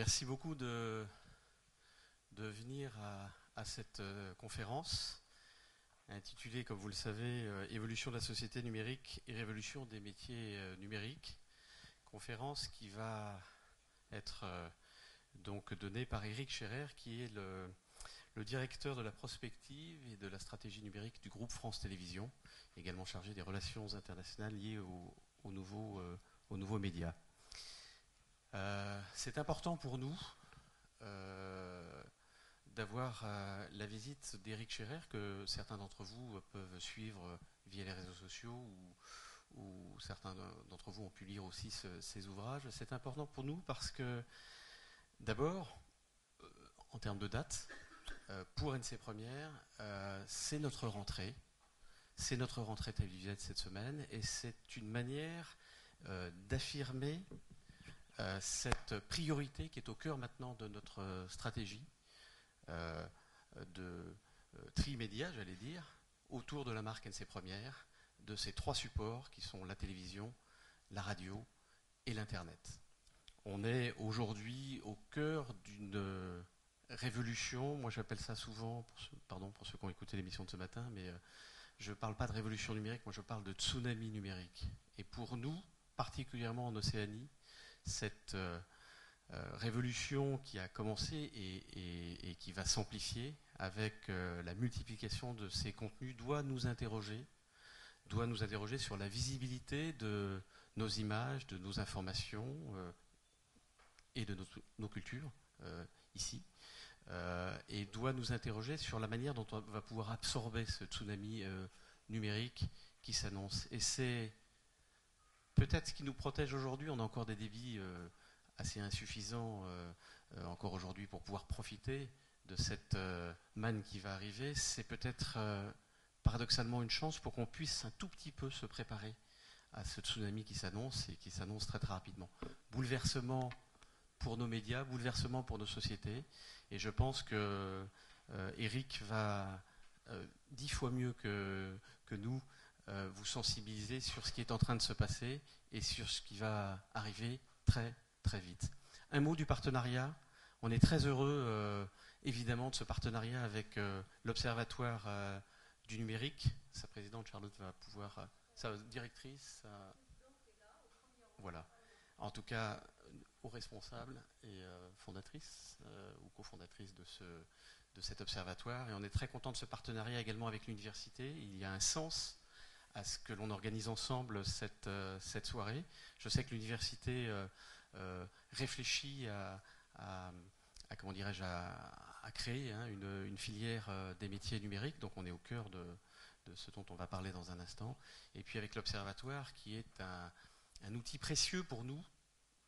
Merci beaucoup de, venir à, cette euh, conférence intitulée, comme vous le savez, euh, Évolution de la société numérique et révolution des métiers euh, numériques. Conférence qui va être donc donnée par Eric Scherer, qui est le, directeur de la prospective et de la stratégie numérique du groupe France Télévisions, également chargé des relations internationales liées aux au nouveaux médias. Euh, c'est important pour nous euh, d'avoir euh, la visite d'Éric Scherer, que certains d'entre vous peuvent suivre via les réseaux sociaux ou, certains d'entre vous ont pu lire aussi ces ouvrages. C'est important pour nous parce que, d'abord, en termes de date, pour NC Première, c'est notre rentrée. C'est notre rentrée télévisuelle cette semaine et c'est une manière d'affirmer cette priorité qui est au cœur maintenant de notre euh, stratégie euh, de tri-média, j'allais dire, autour de la marque NC Première, de ces trois supports qui sont la télévision, la radio et l'Internet. On est aujourd'hui au cœur d'une révolution, moi j'appelle ça souvent, pardon pour ceux qui ont écouté l'émission de ce matin, mais je ne parle pas de révolution numérique, moi je parle de tsunami numérique. Et pour nous, particulièrement en Océanie, cette euh, euh, révolution qui a commencé et, qui va s'amplifier avec euh, la multiplication de ces contenus doit nous interroger, doit nous interroger sur la visibilité de nos images, de nos informations et de nos, cultures ici, et doit nous interroger sur la manière dont on va pouvoir absorber ce tsunami numérique qui s'annonce. Et c'est peut-être ce qui nous protège aujourd'hui, on a encore des débits euh, assez insuffisants euh, euh, encore aujourd'hui pour pouvoir profiter de cette manne qui va arriver. C'est peut-être paradoxalement une chance pour qu'on puisse un tout petit peu se préparer à ce tsunami qui s'annonce et qui s'annonce très très rapidement. Bouleversement pour nos médias, bouleversement pour nos sociétés. Et je pense que Eric va dix fois mieux que, nous vous sensibiliser sur ce qui est en train de se passer et sur ce qui va arriver très très vite. Un mot du partenariat. On est très heureux euh, évidemment de ce partenariat avec euh, l'Observatoire du numérique. Sa présidente Charlotte va pouvoir, sa directrice, voilà. En tout cas, aux responsables et fondatrices ou cofondatrices de, ce, de cet observatoire. Et on est très content de ce partenariat également avec l'université. Il y a un sens à ce que l'on organise ensemble cette, euh, cette, soirée. Je sais que l'université euh, euh, réfléchit à, comment dirais-je, à, créer hein, une, filière des métiers numériques. Donc on est au cœur de, ce dont on va parler dans un instant. Et puis avec l'Observatoire, qui est un, un outil précieux pour nous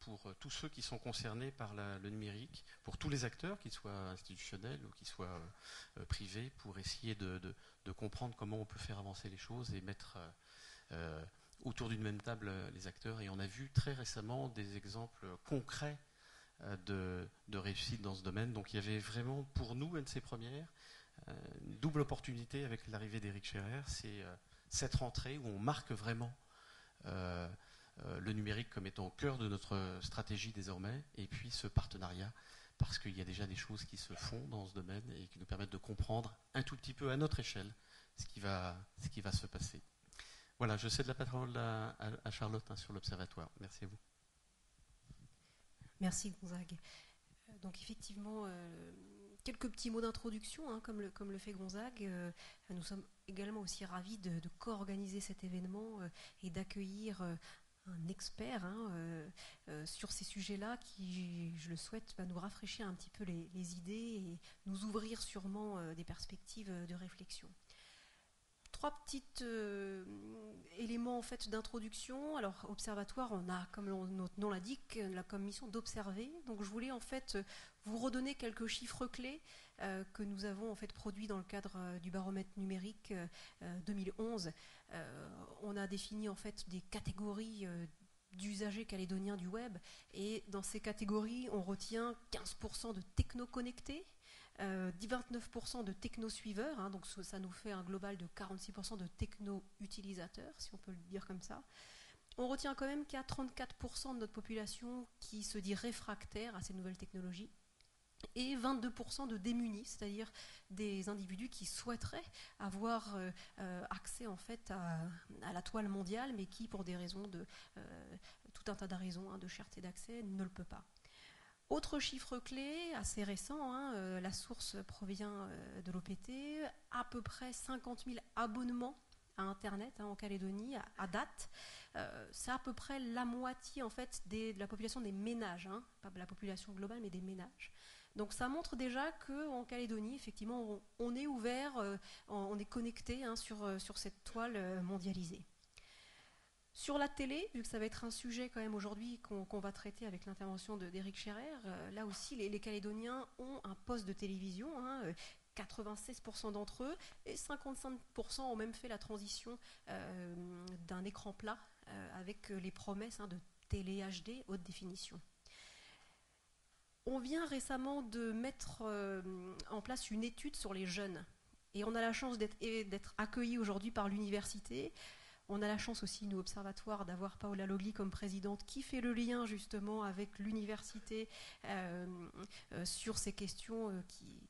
pour euh, tous ceux qui sont concernés par le numérique, pour tous les acteurs, qu'ils soient institutionnels ou qu'ils soient euh, euh, privés, pour essayer de, comprendre comment on peut faire avancer les choses et mettre autour d'une même table les acteurs. Et on a vu très récemment des exemples concrets de, réussite dans ce domaine. Donc il y avait vraiment pour nous, NC Première, une double opportunité avec l'arrivée d'Éric Scherer. C'est cette rentrée où on marque vraiment le numérique comme étant au cœur de notre stratégie désormais, et puis ce partenariat, parce qu'il y a déjà des choses qui se font dans ce domaine et qui nous permettent de comprendre un tout petit peu à notre échelle ce qui va, ce qui va se passer. Voilà, je cède la parole à, Charlotte hein, sur l'Observatoire. Merci à vous. Merci Gonzague. Euh, donc effectivement, euh, quelques petits mots d'introduction, hein, comme, le, comme le fait Gonzague. nous sommes également aussi ravis de co-organiser cet événement et d'accueillir un expert hein, euh, euh, sur ces sujets-là qui, je le souhaite, va nous rafraîchir un petit peu les, idées et nous ouvrir sûrement euh, des perspectives de réflexion. Trois petits éléments en fait d'introduction. Alors, observatoire, on a, comme notre nom l'indique, la comme mission d'observer. Donc, je voulais en fait vous redonner quelques chiffres clés que nous avons en fait produits dans le cadre du baromètre numérique 2011. Euh, on a défini en fait des catégories d'usagers calédoniens du web. Et dans ces catégories on retient 15% de techno-connectés, 29% de techno-suiveurs, hein, donc ça nous fait un global de 46% de techno-utilisateurs, si on peut le dire comme ça. on retient quand même qu'il y a 34% de notre population qui se dit réfractaire à ces nouvelles technologies et 22% de démunis, c'est-à-dire des individus qui souhaiteraient avoir euh, euh, accès en fait à, la toile mondiale, mais qui, pour des raisons de euh, tout un tas de raisons hein, de cherté d'accès, ne le peut pas. Autre chiffre clé, assez récent, hein, la source provient de l'OPT, à peu près 50 000 abonnements à Internet hein, en Calédonie à, date. c'est à peu près la moitié en fait de la population des ménages, pas de la population globale, mais des ménages. Donc ça montre déjà qu'en Calédonie, effectivement, on, est ouvert, euh, on est connecté hein, sur, euh, sur, cette toile euh, mondialisée. Sur la télé, vu que ça va être un sujet quand même aujourd'hui qu'on va traiter avec l'intervention d'Éric Scherer, là aussi les, Calédoniens ont un poste de télévision. 96% hein, d'entre eux et 55% ont même fait la transition d'un écran plat avec les promesses hein, de télé HD haute définition. On vient récemment de mettre euh, en place une étude sur les jeunes. Et on a la chance d'être accueillis aujourd'hui par l'université. On a la chance aussi, nous, observatoires, d'avoir Paola Logli comme présidente qui fait le lien justement avec l'université euh, euh, sur ces questions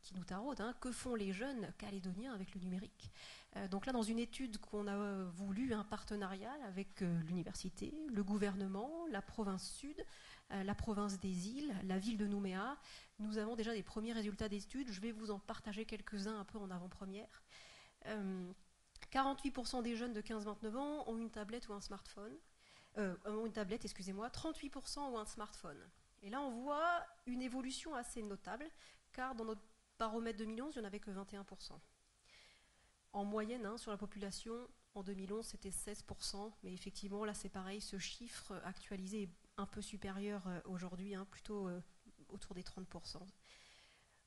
qui, nous taraudent. Hein. Que font les jeunes calédoniens avec le numérique? Donc là, dans une étude qu'on a voulu, un partenariat avec l'université, le gouvernement, la province sud, la province des îles, la ville de Nouméa. Nous avons déjà des premiers résultats d'études. Je vais vous en partager quelques-uns un peu en avant-première. 48% euh, des jeunes de 15-29 ans ont une tablette ou un smartphone. Euh, ont une tablette, excusez-moi. 38% ont un smartphone. Et là, on voit une évolution assez notable, car dans notre baromètre 2011, il n'y en avait que 21%. En moyenne, hein, sur la population, en 2011, c'était 16%, mais effectivement, là, c'est pareil, ce chiffre actualisé est un peu supérieur euh, aujourd'hui, hein, plutôt euh, autour des 30%.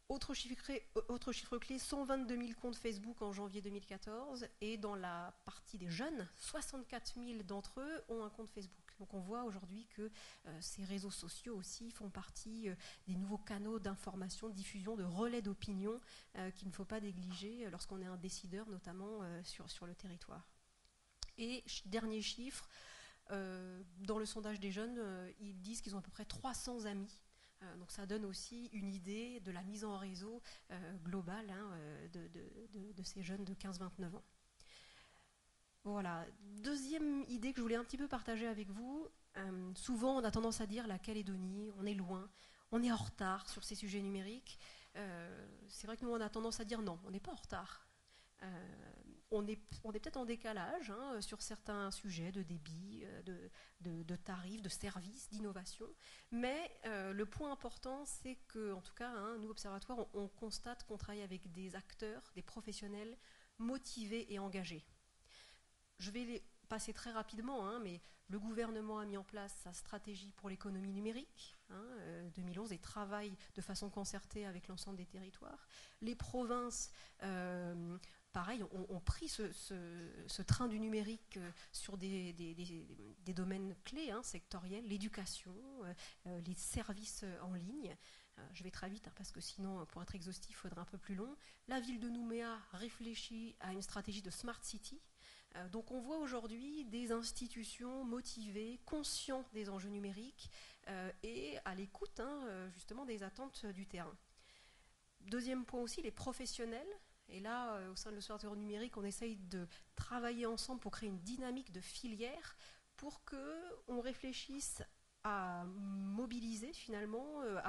Autre chiffre, euh, clé, 122 000 comptes Facebook en janvier 2014, et dans la partie des jeunes, 64 000 d'entre eux ont un compte Facebook. Donc on voit aujourd'hui que ces réseaux sociaux aussi font partie des nouveaux canaux d'information, de diffusion, de relais d'opinion qu'il ne faut pas négliger lorsqu'on est un décideur, notamment sur, le territoire. Et dernier chiffre, euh, dans le sondage des jeunes, euh, ils disent qu'ils ont à peu près 300 amis. Euh, donc ça donne aussi une idée de la mise en réseau globale hein, de, ces jeunes de 15-29 ans. Voilà. Deuxième idée que je voulais un petit peu partager avec vous. souvent, on a tendance à dire la Calédonie, on est loin, on est en retard sur ces sujets numériques. c'est vrai que nous, on a tendance à dire non, on n'est pas en retard on est, peut-être en décalage hein, sur certains sujets de débit, euh, de, tarifs, de services, d'innovation. Mais euh, le point important, c'est que, en tout cas, hein, nous, observatoires, on, constate qu'on travaille avec des acteurs, des professionnels motivés et engagés. Je vais les passer très rapidement, hein, mais le gouvernement a mis en place sa stratégie pour l'économie numérique, 2011, euh, et travaille de façon concertée avec l'ensemble des territoires. Les provinces pareil, ont, pris ce, train du numérique euh, sur des, domaines clés, hein, sectoriels, l'éducation, euh, euh, les services en ligne. je vais très vite hein, parce que sinon, pour être exhaustif, il faudrait un peu plus long. La ville de Nouméa réfléchit à une stratégie de Smart City. donc on voit aujourd'hui des institutions motivées, conscientes des enjeux numériques et à l'écoute hein, justement des attentes du terrain. Deuxième point aussi, les professionnels et là, euh, au sein de l'Observatoire numérique, on essaye de travailler ensemble pour créer une dynamique de filière pour qu'on réfléchisse à mobiliser finalement, euh,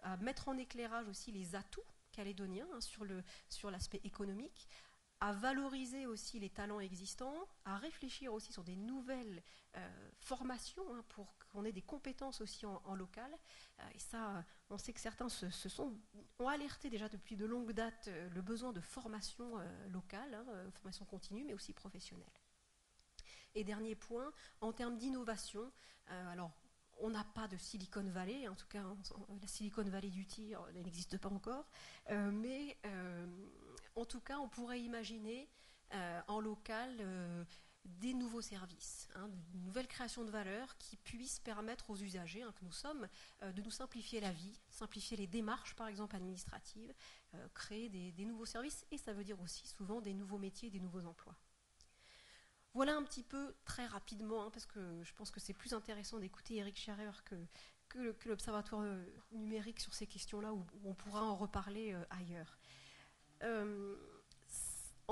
à, mettre en éclairage aussi les atouts calédoniens hein, sur l'aspect économique, à valoriser aussi les talents existants, à réfléchir aussi sur des nouvelles euh, formations hein, pour qu'on ait des compétences aussi en, local. Euh, et ça, on sait que certains se, sont, ont alerté déjà depuis de longues dates euh, le besoin de formation locale, hein, formation continue, mais aussi professionnelle. Et dernier point, en termes d'innovation, alors on n'a pas de Silicon Valley, en tout cas la Silicon Valley du tir n'existe pas encore, mais en tout cas, on pourrait imaginer euh, en local euh, des nouveaux services, hein, une nouvelle création de valeur qui puisse permettre aux usagers hein, que nous sommes euh, de nous simplifier la vie, simplifier les démarches par exemple administratives, créer des, nouveaux services et ça veut dire aussi souvent des nouveaux métiers, des nouveaux emplois. Voilà un petit peu très rapidement, hein, parce que je pense que c'est plus intéressant d'écouter Eric Scherer que, l'Observatoire euh, numérique sur ces questions-là, où, on pourra en reparler euh, ailleurs.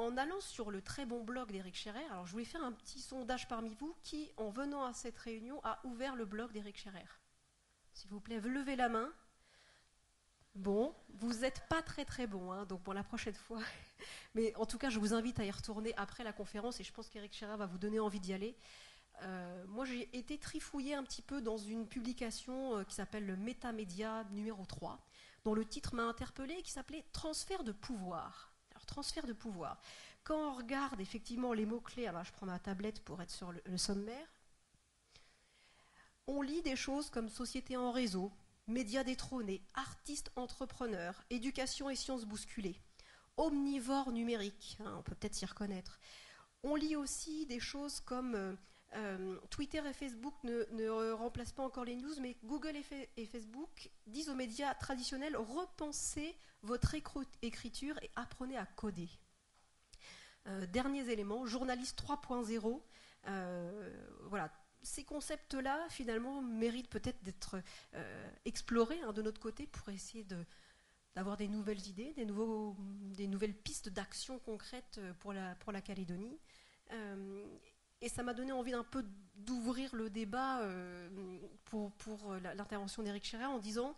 En allant sur le très bon blog d'Eric Scherer, alors je voulais faire un petit sondage parmi vous qui, en venant à cette réunion, a ouvert le blog d'Eric Scherer. S'il vous plaît, levez la main. Bon, vous n'êtes pas très très bon, hein, donc pour la prochaine fois. Mais en tout cas, je vous invite à y retourner après la conférence et je pense qu'Eric Scherer va vous donner envie d'y aller. Euh, moi, j'ai été trifouillée un petit peu dans une publication euh, qui s'appelle le Métamédia numéro 3, dont le titre m'a interpellée, qui s'appelait Transfert de pouvoir. Transfert de pouvoir. Quand on regarde effectivement les mots-clés, alors je prends ma tablette pour être sur le sommaire, on lit des choses comme société en réseau, médias détrônés, artistes entrepreneurs, éducation et sciences bousculées, omnivore numérique, hein, on peut peut-être s'y reconnaître. On lit aussi des choses comme euh, euh, Twitter et Facebook ne, remplacent pas encore les news, mais Google et, Facebook disent aux médias traditionnels repensez votre écriture et apprenez à coder. Euh, derniers éléments, journaliste 3.0. voilà, ces concepts-là, finalement, méritent peut-être d'être euh, explorés hein, de notre côté pour essayer d'avoir des nouvelles idées, des, nouvelles pistes d'action concrètes euh, pour la, Calédonie. Euh, et ça m'a donné envie d'un peu d'ouvrir le débat pour, pour l'intervention d'Éric Scherer en disant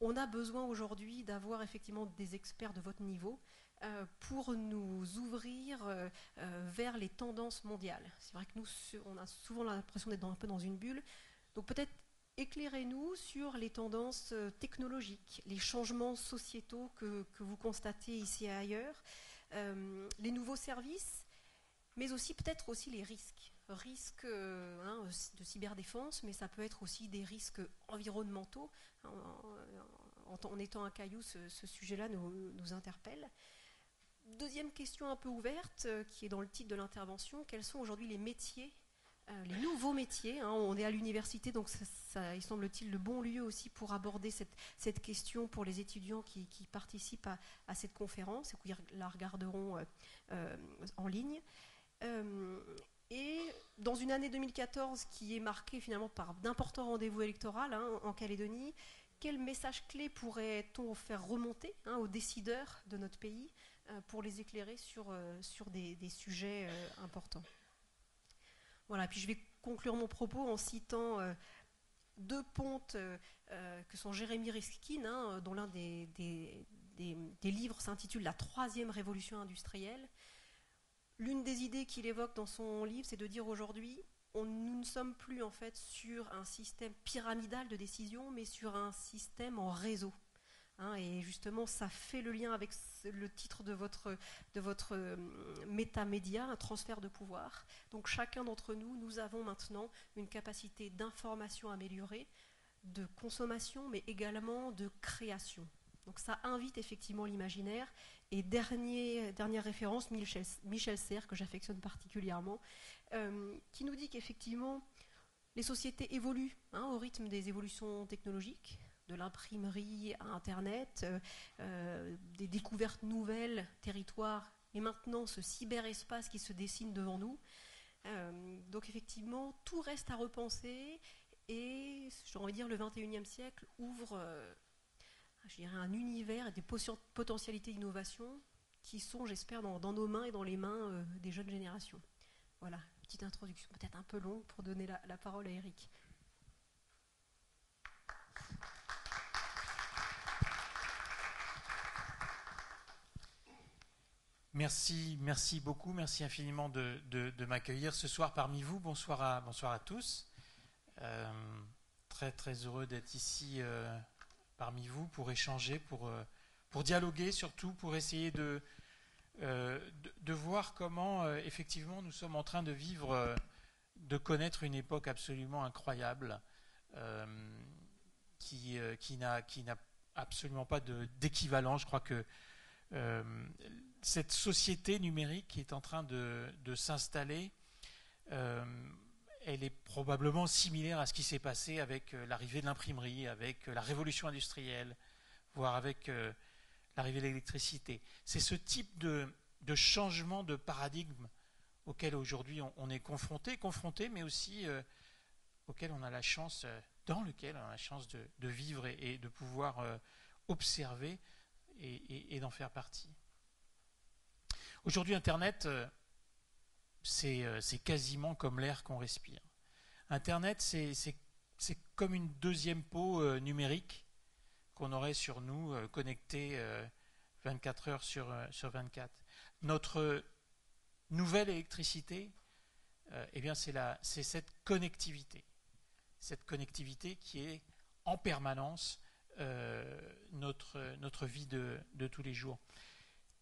on a besoin aujourd'hui d'avoir effectivement des experts de votre niveau euh, pour nous ouvrir euh, euh, vers les tendances mondiales. C'est vrai que nous, on a souvent l'impression d'être un peu dans une bulle. Donc peut-être éclairez-nous sur les tendances technologiques, les changements sociétaux que, vous constatez ici et ailleurs, les nouveaux services, mais aussi peut-être aussi les risques. Risques hein, de cyberdéfense, mais ça peut être aussi des risques environnementaux. En, étant un caillou, ce, sujet-là nous, interpelle. Deuxième question un peu ouverte, euh, qui est dans le titre de l'intervention, quels sont aujourd'hui les métiers, euh, les nouveaux métiers hein, On est à l'université, donc ça, il semble-t-il le bon lieu aussi pour aborder cette, question pour les étudiants qui, participent à, cette conférence et qui la regarderont euh, en ligne. Et dans une année 2014 qui est marquée finalement par d'importants rendez-vous électoraux hein, en Calédonie, quel message clé pourrait-on faire remonter hein, aux décideurs de notre pays euh, pour les éclairer sur, euh, sur des, sujets euh, importants? Voilà, puis je vais conclure mon propos en citant deux pontes que sont Jérémy Riskin, hein, dont l'un des, des, livres s'intitule La troisième révolution industrielle. L'une des idées qu'il évoque dans son livre, c'est de dire aujourd'hui, nous ne sommes plus en fait sur un système pyramidal de décision, mais sur un système en réseau. Hein, et justement, ça fait le lien avec le titre de votre, de votre euh, métamédia, un transfert de pouvoir. Donc chacun d'entre nous, nous avons maintenant une capacité d'information améliorée, de consommation, mais également de création. Donc ça invite effectivement l'imaginaire. Et dernier, dernière référence, Michel, Serres, que j'affectionne particulièrement, euh, qui nous dit qu'effectivement, les sociétés évoluent hein, au rythme des évolutions technologiques de l'imprimerie à Internet, euh, euh, des découvertes nouvelles, territoires, et maintenant ce cyberespace qui se dessine devant nous. Euh, donc effectivement, tout reste à repenser et, j'ai envie de dire, le 21e siècle ouvre je dirais, un univers et des potentialités d'innovation qui sont, j'espère, dans, nos mains et dans les mains des jeunes générations. Voilà, petite introduction peut-être un peu longue pour donner la, la parole à Eric. Merci, merci beaucoup, merci infiniment de, m'accueillir ce soir parmi vous. Bonsoir à, bonsoir à tous. Euh, très très heureux d'être ici euh, parmi vous pour échanger, pour, euh, pour dialoguer surtout, pour essayer de, de, voir comment effectivement nous sommes en train de vivre, de connaître une époque absolument incroyable qui, qui n'a absolument pas d'équivalent. Je crois que cette société numérique qui est en train de, s'installer, euh, elle est probablement similaire à ce qui s'est passé avec euh, l'arrivée de l'imprimerie, avec euh, la révolution industrielle, voire avec l'arrivée de l'électricité. C'est ce type de, changement de paradigme auxquelles aujourd'hui on, est confronté, confronté, mais aussi auquel on a la chance, dans lequel on a la chance de, vivre et, de pouvoir observer et d'en faire partie. Aujourd'hui, Internet, c'est quasiment comme l'air qu'on respire. Internet, c'est comme une deuxième peau euh, numérique qu'on aurait sur nous, euh, connecté 24 euh, heures sur, sur 24. Notre nouvelle électricité, eh c'est cette connectivité. Cette connectivité qui est en permanence notre, notre vie de, de tous les jours.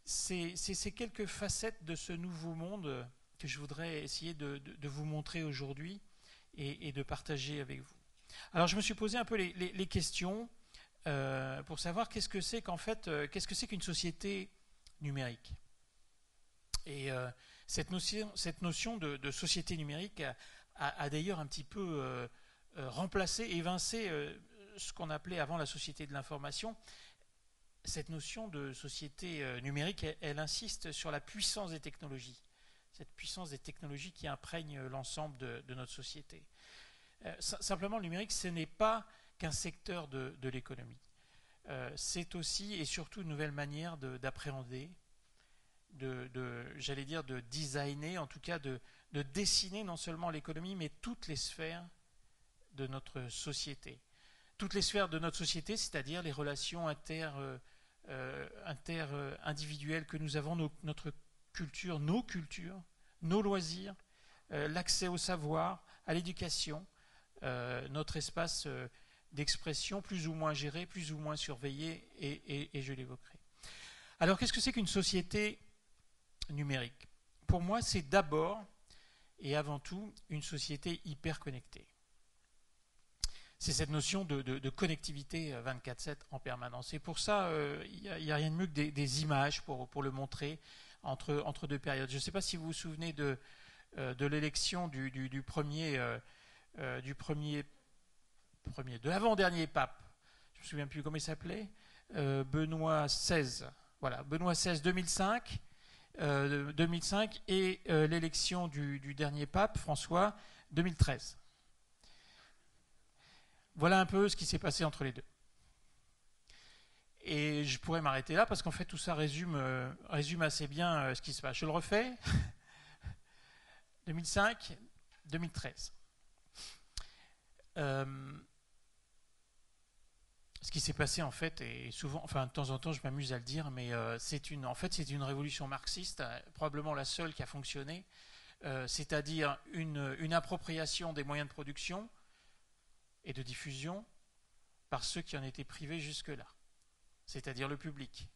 C'est ces quelques facettes de ce nouveau monde que je voudrais essayer de, vous montrer aujourd'hui et, de partager avec vous. Alors je me suis posé un peu les, questions euh, pour savoir qu'est-ce que c'est qu'en fait, euh, qu'est-ce que c'est qu'une société numérique. Et euh, cette, notion, cette notion de, société numérique a, d'ailleurs un petit peu remplacé, évincé ce qu'on appelait avant la société de l'information. Cette notion de société numérique, elle insiste sur la puissance des technologies cette puissance des technologies qui imprègne l'ensemble de, notre société. Euh, simplement, le numérique, ce n'est pas qu'un secteur de, l'économie. Euh, c'est aussi et surtout une nouvelle manière d'appréhender, de, j'allais dire, de designer, en tout cas de, dessiner non seulement l'économie, mais toutes les sphères de notre société. Toutes les sphères de notre société, c'est-à-dire les relations inter, euh, individuelles que nous avons, notre culture, nos cultures, nos loisirs, euh, l'accès au savoir, à l'éducation, euh, notre espace euh, d'expression plus ou moins géré, plus ou moins surveillé, et, je l'évoquerai. Alors qu'est-ce que c'est qu'une société numérique? Pour moi, c'est d'abord et avant tout une société hyper connectée. C'est cette notion de, connectivité 24-7 en permanence. Et pour ça, il n'y a, rien de mieux que des, images pour, le montrer entre, entre deux périodes. Je ne sais pas si vous vous souvenez de, euh, l'élection du, du, premier, euh, euh, du premier, premier, de l'avant-dernier pape. Je me souviens plus comment il s'appelait. Benoît XVI. Voilà, Benoît XVI 2005. 2005 et l'élection du, dernier pape, François, 2013. Voilà un peu ce qui s'est passé entre les deux. Et je pourrais m'arrêter là parce qu'en fait tout ça résume, euh, assez bien euh, ce qui se passe. Je le refais. 2005, 2013. Euh, ce qui s'est passé en fait, et souvent, enfin de temps en temps je m'amuse à le dire, mais c'est une, en fait c'est une révolution marxiste, probablement la seule qui a fonctionné, c'est-à-dire une appropriation des moyens de production et de diffusion par ceux qui en étaient privés jusque-là c'est-à-dire le public.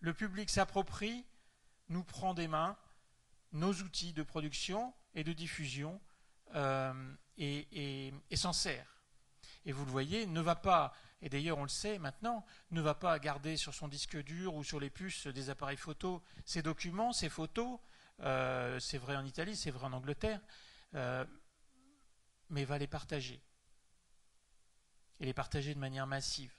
Le public s'approprie, nous prend des mains nos outils de production et de diffusion euh, et, s'en sert. Et vous le voyez, ne va pas, et d'ailleurs on le sait maintenant, ne va pas garder sur son disque dur ou sur les puces des appareils photo ces documents, ces photos, euh, c'est vrai en Italie, c'est vrai en Angleterre, euh, mais va les partager. Et les partager de manière massive.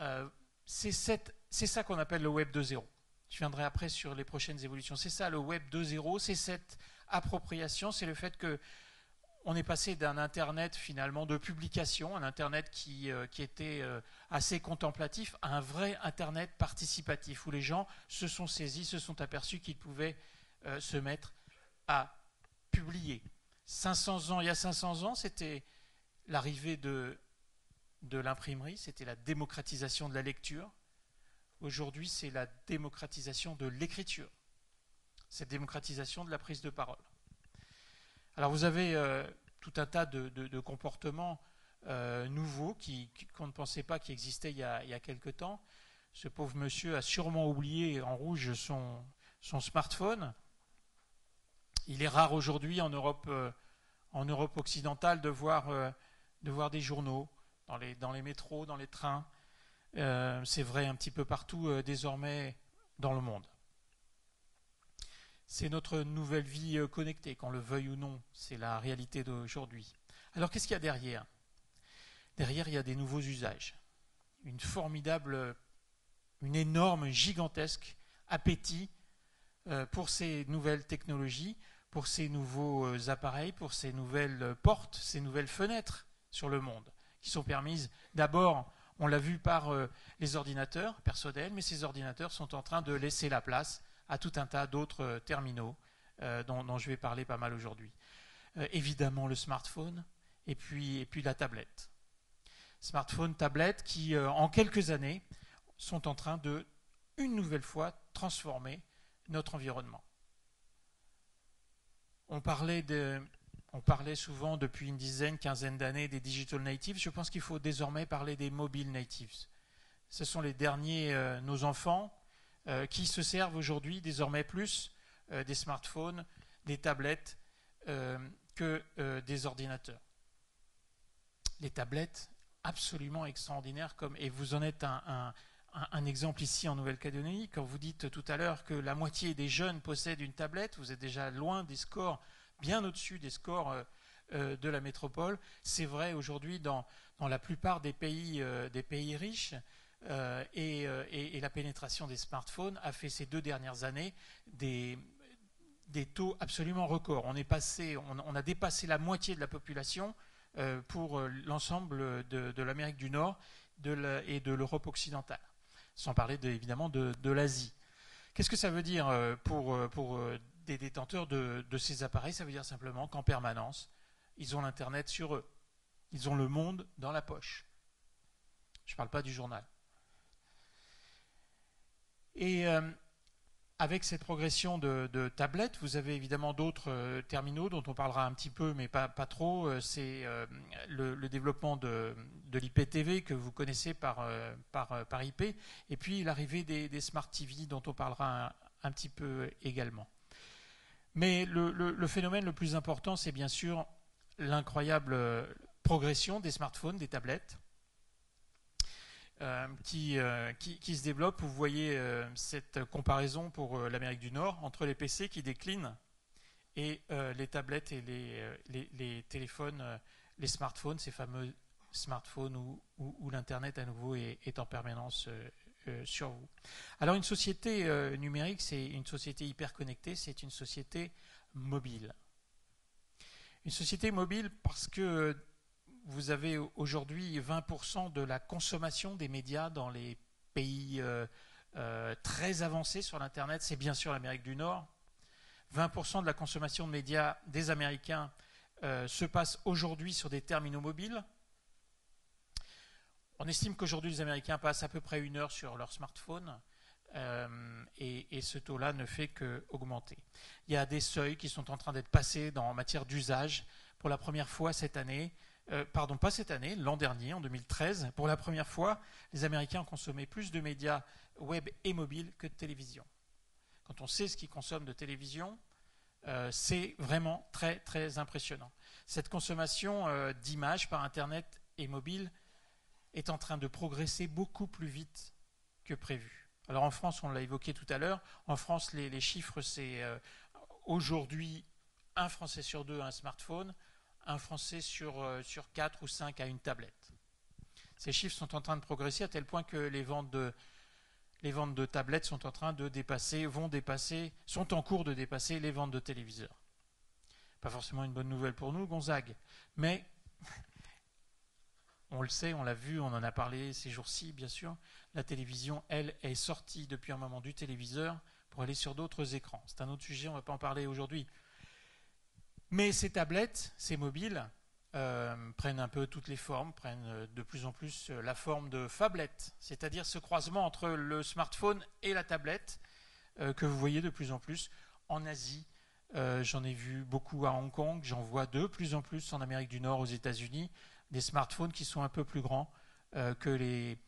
Euh, c'est ça qu'on appelle le Web 2.0. Je viendrai après sur les prochaines évolutions. C'est ça le Web 2.0, c'est cette appropriation, c'est le fait que on est passé d'un Internet finalement de publication, un Internet qui, euh, était euh, assez contemplatif, à un vrai Internet participatif, où les gens se sont saisis, se sont aperçus qu'ils pouvaient se mettre à publier. 500 ans, il y a 500 ans, c'était l'arrivée de de l'imprimerie, c'était la démocratisation de la lecture. Aujourd'hui, c'est la démocratisation de l'écriture. Cette démocratisation de la prise de parole. Alors vous avez euh, tout un tas de, comportements euh, nouveaux qu'on ne pensait pas qui existaient il y, a, quelque temps. Ce pauvre monsieur a sûrement oublié en rouge son, smartphone. Il est rare aujourd'hui en Europe, euh, en Europe occidentale de voir des journaux, dans les, métros, dans les trains. Euh, c'est vrai un petit peu partout euh, désormais dans le monde. C'est notre nouvelle vie euh, connectée, qu'on le veuille ou non. C'est la réalité d'aujourd'hui. Alors qu'est-ce qu'il y a derrière? Derrière, il y a des nouveaux usages. Une formidable, une énorme, gigantesque appétit pour ces nouvelles technologies, pour ces nouveaux appareils, pour ces nouvelles portes, ces nouvelles fenêtres sur le monde, qui sont permises d'abord, on l'a vu par les ordinateurs personnels, mais ces ordinateurs sont en train de laisser la place à tout un tas d'autres terminaux dont, dont, je vais parler pas mal aujourd'hui. évidemment le smartphone et puis, la tablette smartphones, tablettes, qui euh, en quelques années sont en train de, une nouvelle fois, transformer notre environnement. On parlait, de, on parlait souvent depuis une dizaine, quinzaine d'années des digital natives. Je pense qu'il faut désormais parler des mobile natives. Ce sont les derniers, euh, nos enfants, euh, qui se servent aujourd'hui désormais plus des smartphones, des tablettes que des ordinateurs. Les tablettes absolument extraordinaire. Comme, et vous en êtes un, exemple ici en Nouvelle-Calédonie. Quand vous dites tout à l'heure que la moitié des jeunes possèdent une tablette, vous êtes déjà loin des scores, bien au-dessus des scores euh, euh, de la métropole. C'est vrai aujourd'hui dans, dans, la plupart des pays, euh, des pays riches. Et, et, la pénétration des smartphones a fait ces deux dernières années des, des taux absolument records. On, est passé, on a dépassé la moitié de la population pour l'ensemble de, l'Amérique du Nord et de l'Europe occidentale, sans parler évidemment de, l'Asie. Qu'est-ce que ça veut dire pour, pour des détenteurs de, ces appareils Ça veut dire simplement qu'en permanence, ils ont l'Internet sur eux. Ils ont le monde dans la poche. Je ne parle pas du journal. Et avec cette progression de, tablettes, vous avez évidemment d'autres euh, terminaux dont on parlera un petit peu, mais pas, trop. Euh, c'est euh, le, développement de, l'IPTV que vous connaissez par, par, IP, et puis l'arrivée des, Smart TV dont on parlera un, petit peu également. Mais le, phénomène le plus important, c'est bien sûr l'incroyable progression des smartphones, des tablettes. Euh, euh, qui, qui, se développe. Vous voyez euh, cette comparaison pour l'Amérique du Nord entre les PC qui déclinent et les tablettes et les, les, téléphones, les smartphones, ces fameux smartphones où, où, l'Internet à nouveau est en permanence sur vous. Alors une société numérique, c'est une société hyper connectée, c'est une société mobile. Une société mobile parce que vous avez aujourd'hui 20% de la consommation des médias dans les pays euh, euh, très avancés sur l'Internet, c'est bien sûr l'Amérique du Nord. 20% de la consommation de médias des Américains euh, se passe aujourd'hui sur des terminaux mobiles. On estime qu'aujourd'hui les Américains passent à peu près une heure sur leur smartphone. et, et, ce taux-là ne fait qu'augmenter. Il y a des seuils qui sont en train d'être passés dans, en matière d'usage. Pour la première fois cette année, euh, pardon, pas cette année, l'an dernier, en 2013, pour la première fois, les Américains ont consommé plus de médias web et mobiles que de télévision. Quand on sait ce qu'ils consomment de télévision, euh, c'est vraiment très très impressionnant. Cette consommation euh, d'images par Internet et mobile est en train de progresser beaucoup plus vite que prévu. Alors en France, on l'a évoqué tout à l'heure, en France les, chiffres c'est aujourd'hui un Français sur deux a un smartphone, un Français sur, euh, sur 4 ou 5 a une tablette. Ces chiffres sont en train de progresser à tel point que les ventes de, les ventes de tablettes sont en train de dépasser, vont dépasser, sont en cours de dépasser les ventes de téléviseurs. Pas forcément une bonne nouvelle pour nous, Gonzague, mais on le sait, on l'a vu, on en a parlé ces jours-ci, bien sûr. La télévision, elle, est sortie depuis un moment du téléviseur pour aller sur d'autres écrans. C'est un autre sujet, on ne va pas en parler aujourd'hui. Mais ces tablettes, ces mobiles, euh, prennent un peu toutes les formes, prennent euh, de plus en plus euh, la forme de phablettes, c'est-à-dire ce croisement entre le smartphone et la tablette que vous voyez de plus en plus en Asie. j'en ai vu beaucoup à Hong Kong, j'en vois de plus en plus en Amérique du Nord, aux États-Unis, des smartphones qui sont un peu plus grands que les,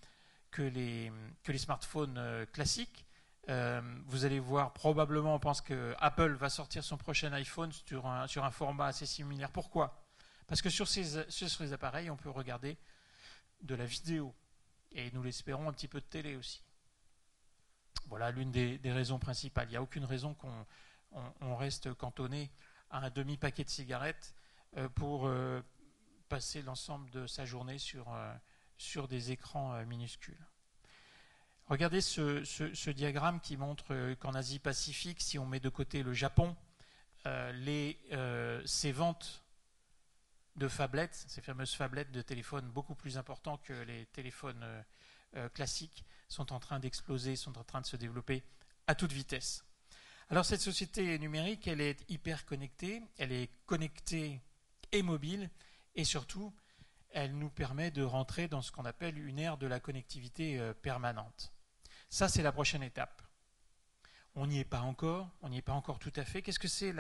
que, les, que les smartphones classiques euh, vous allez voir, probablement, on pense que Apple va sortir son prochain iPhone sur un, sur un format assez similaire. Pourquoi? Parce que sur ces, sur les appareils, on peut regarder de la vidéo. Et nous l'espérons, un petit peu de télé aussi. Voilà l'une des, raisons principales. Il n'y a aucune raison qu'on on, reste cantonné à un demi-paquet de cigarettes euh, pour euh, passer l'ensemble de sa journée sur, sur des écrans minuscules. Regardez ce, diagramme qui montre qu'en Asie-Pacifique, si on met de côté le Japon, les, ces ventes de phablettes, ces fameuses phablettes de téléphones beaucoup plus importants que les téléphones classiques, sont en train d'exploser, sont en train de se développer à toute vitesse. Alors cette société numérique, elle est hyper connectée, elle est connectée et mobile, et surtout, elle nous permet de rentrer dans ce qu'on appelle une ère de la connectivité euh, permanente. Ça, c'est la prochaine étape. On n'y est pas encore, on n'y est pas encore tout à fait. Qu'est-ce que c'est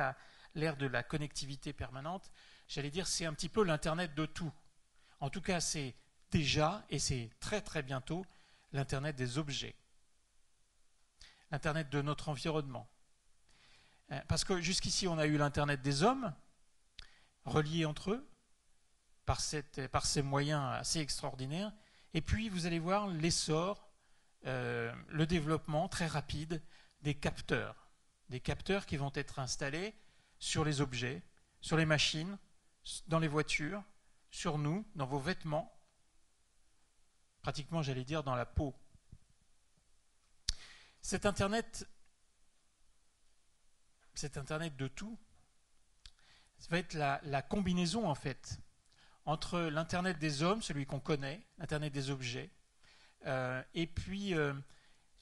l'ère de la connectivité permanente? J'allais dire, c'est un petit peu l'Internet de tout. En tout cas, c'est déjà, et c'est très très bientôt, l'Internet des objets, l'Internet de notre environnement, euh, parce que jusqu'ici, on a eu l'Internet des hommes, reliés entre eux, par, ces moyens assez extraordinaires. Et puis, vous allez voir l'essor, euh, le développement très rapide des capteurs. Des capteurs qui vont être installés sur les objets, sur les machines, dans les voitures, sur nous, dans vos vêtements, pratiquement, j'allais dire, dans la peau. Cet Internet cet Internet de tout, ça va être la, combinaison en fait entre l'Internet des hommes, celui qu'on connaît, l'Internet des objets, euh, et puis euh,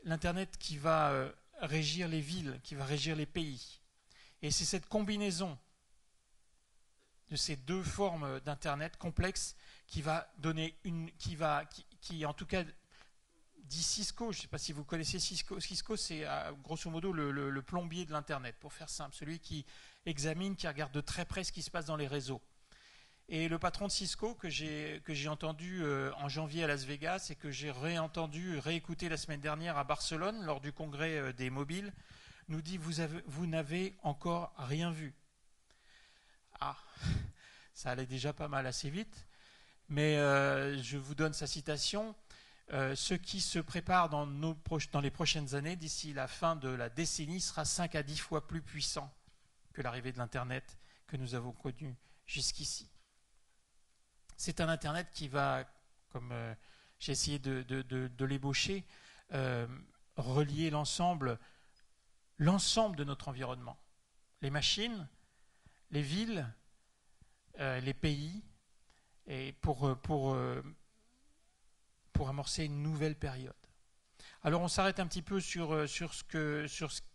l'Internet qui va euh, régir les villes, qui va régir les pays. Et c'est cette combinaison de ces deux formes d'Internet complexes qui va donner une, qui va, qui en tout cas dit Cisco. Je ne sais pas si vous connaissez Cisco. Cisco, c'est grosso modo le, plombier de l'Internet, pour faire simple, celui qui examine, qui regarde de très près ce qui se passe dans les réseaux. Et le patron de Cisco que j'ai entendu euh, en janvier à Las Vegas et que j'ai réentendu, réécouté la semaine dernière à Barcelone lors du congrès euh, des mobiles, nous dit vous, vous n'avez encore rien vu. Ah, ça allait déjà pas mal assez vite, mais je vous donne sa citation. Euh, ce qui se prépare dans, les prochaines années, d'ici la fin de la décennie, sera 5 à 10 fois plus puissant que l'arrivée de l'Internet que nous avons connu jusqu'ici. C'est un Internet qui va, comme euh, j'ai essayé de, l'ébaucher, euh, relier l'ensemble, l'ensemble de notre environnement. Les machines, les villes, les pays, et pour, pour amorcer une nouvelle période. Alors on s'arrête un petit peu sur, euh, ce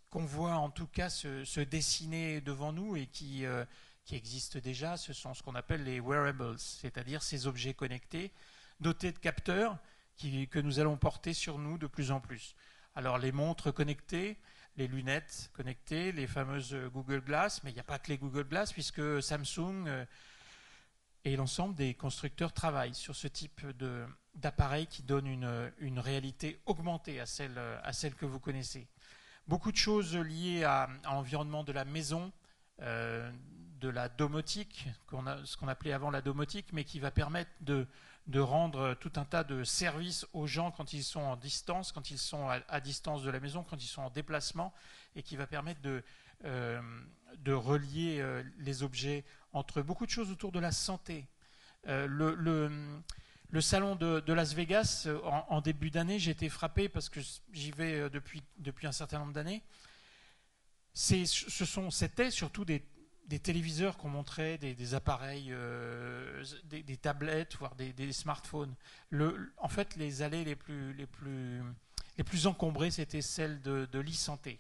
qu'on voit en tout cas se, dessiner devant nous et qui, euh, qui existe déjà. Ce sont ce qu'on appelle les wearables, c'est-à-dire ces objets connectés dotés de capteurs que nous allons porter sur nous de plus en plus. Alors les montres connectées, les lunettes connectées, les fameuses Google Glass, mais il n'y a pas que les Google Glass puisque Samsung euh, et l'ensemble des constructeurs travaillent sur ce type de, d'appareils qui donnent une, réalité augmentée à celle, à celle que vous connaissez. Beaucoup de choses liées à, l'environnement de la maison, euh, de la domotique, ce qu'on appelait avant la domotique, mais qui va permettre de, rendre tout un tas de services aux gens quand ils sont en distance, quand ils sont à, distance de la maison, quand ils sont en déplacement, et qui va permettre de, euh, relier euh, les objets entre beaucoup de choses autour de la santé. le, le salon de, Las Vegas, euh, en, début d'année, j'ai été frappé parce que j'y vais euh, depuis, depuis un certain nombre d'années. Ce sont, c'était surtout des, téléviseurs qu'on montrait, des, appareils, euh, des, tablettes, voire des, smartphones. En fait, les allées les plus, encombrées, c'était celles de, l'e-santé.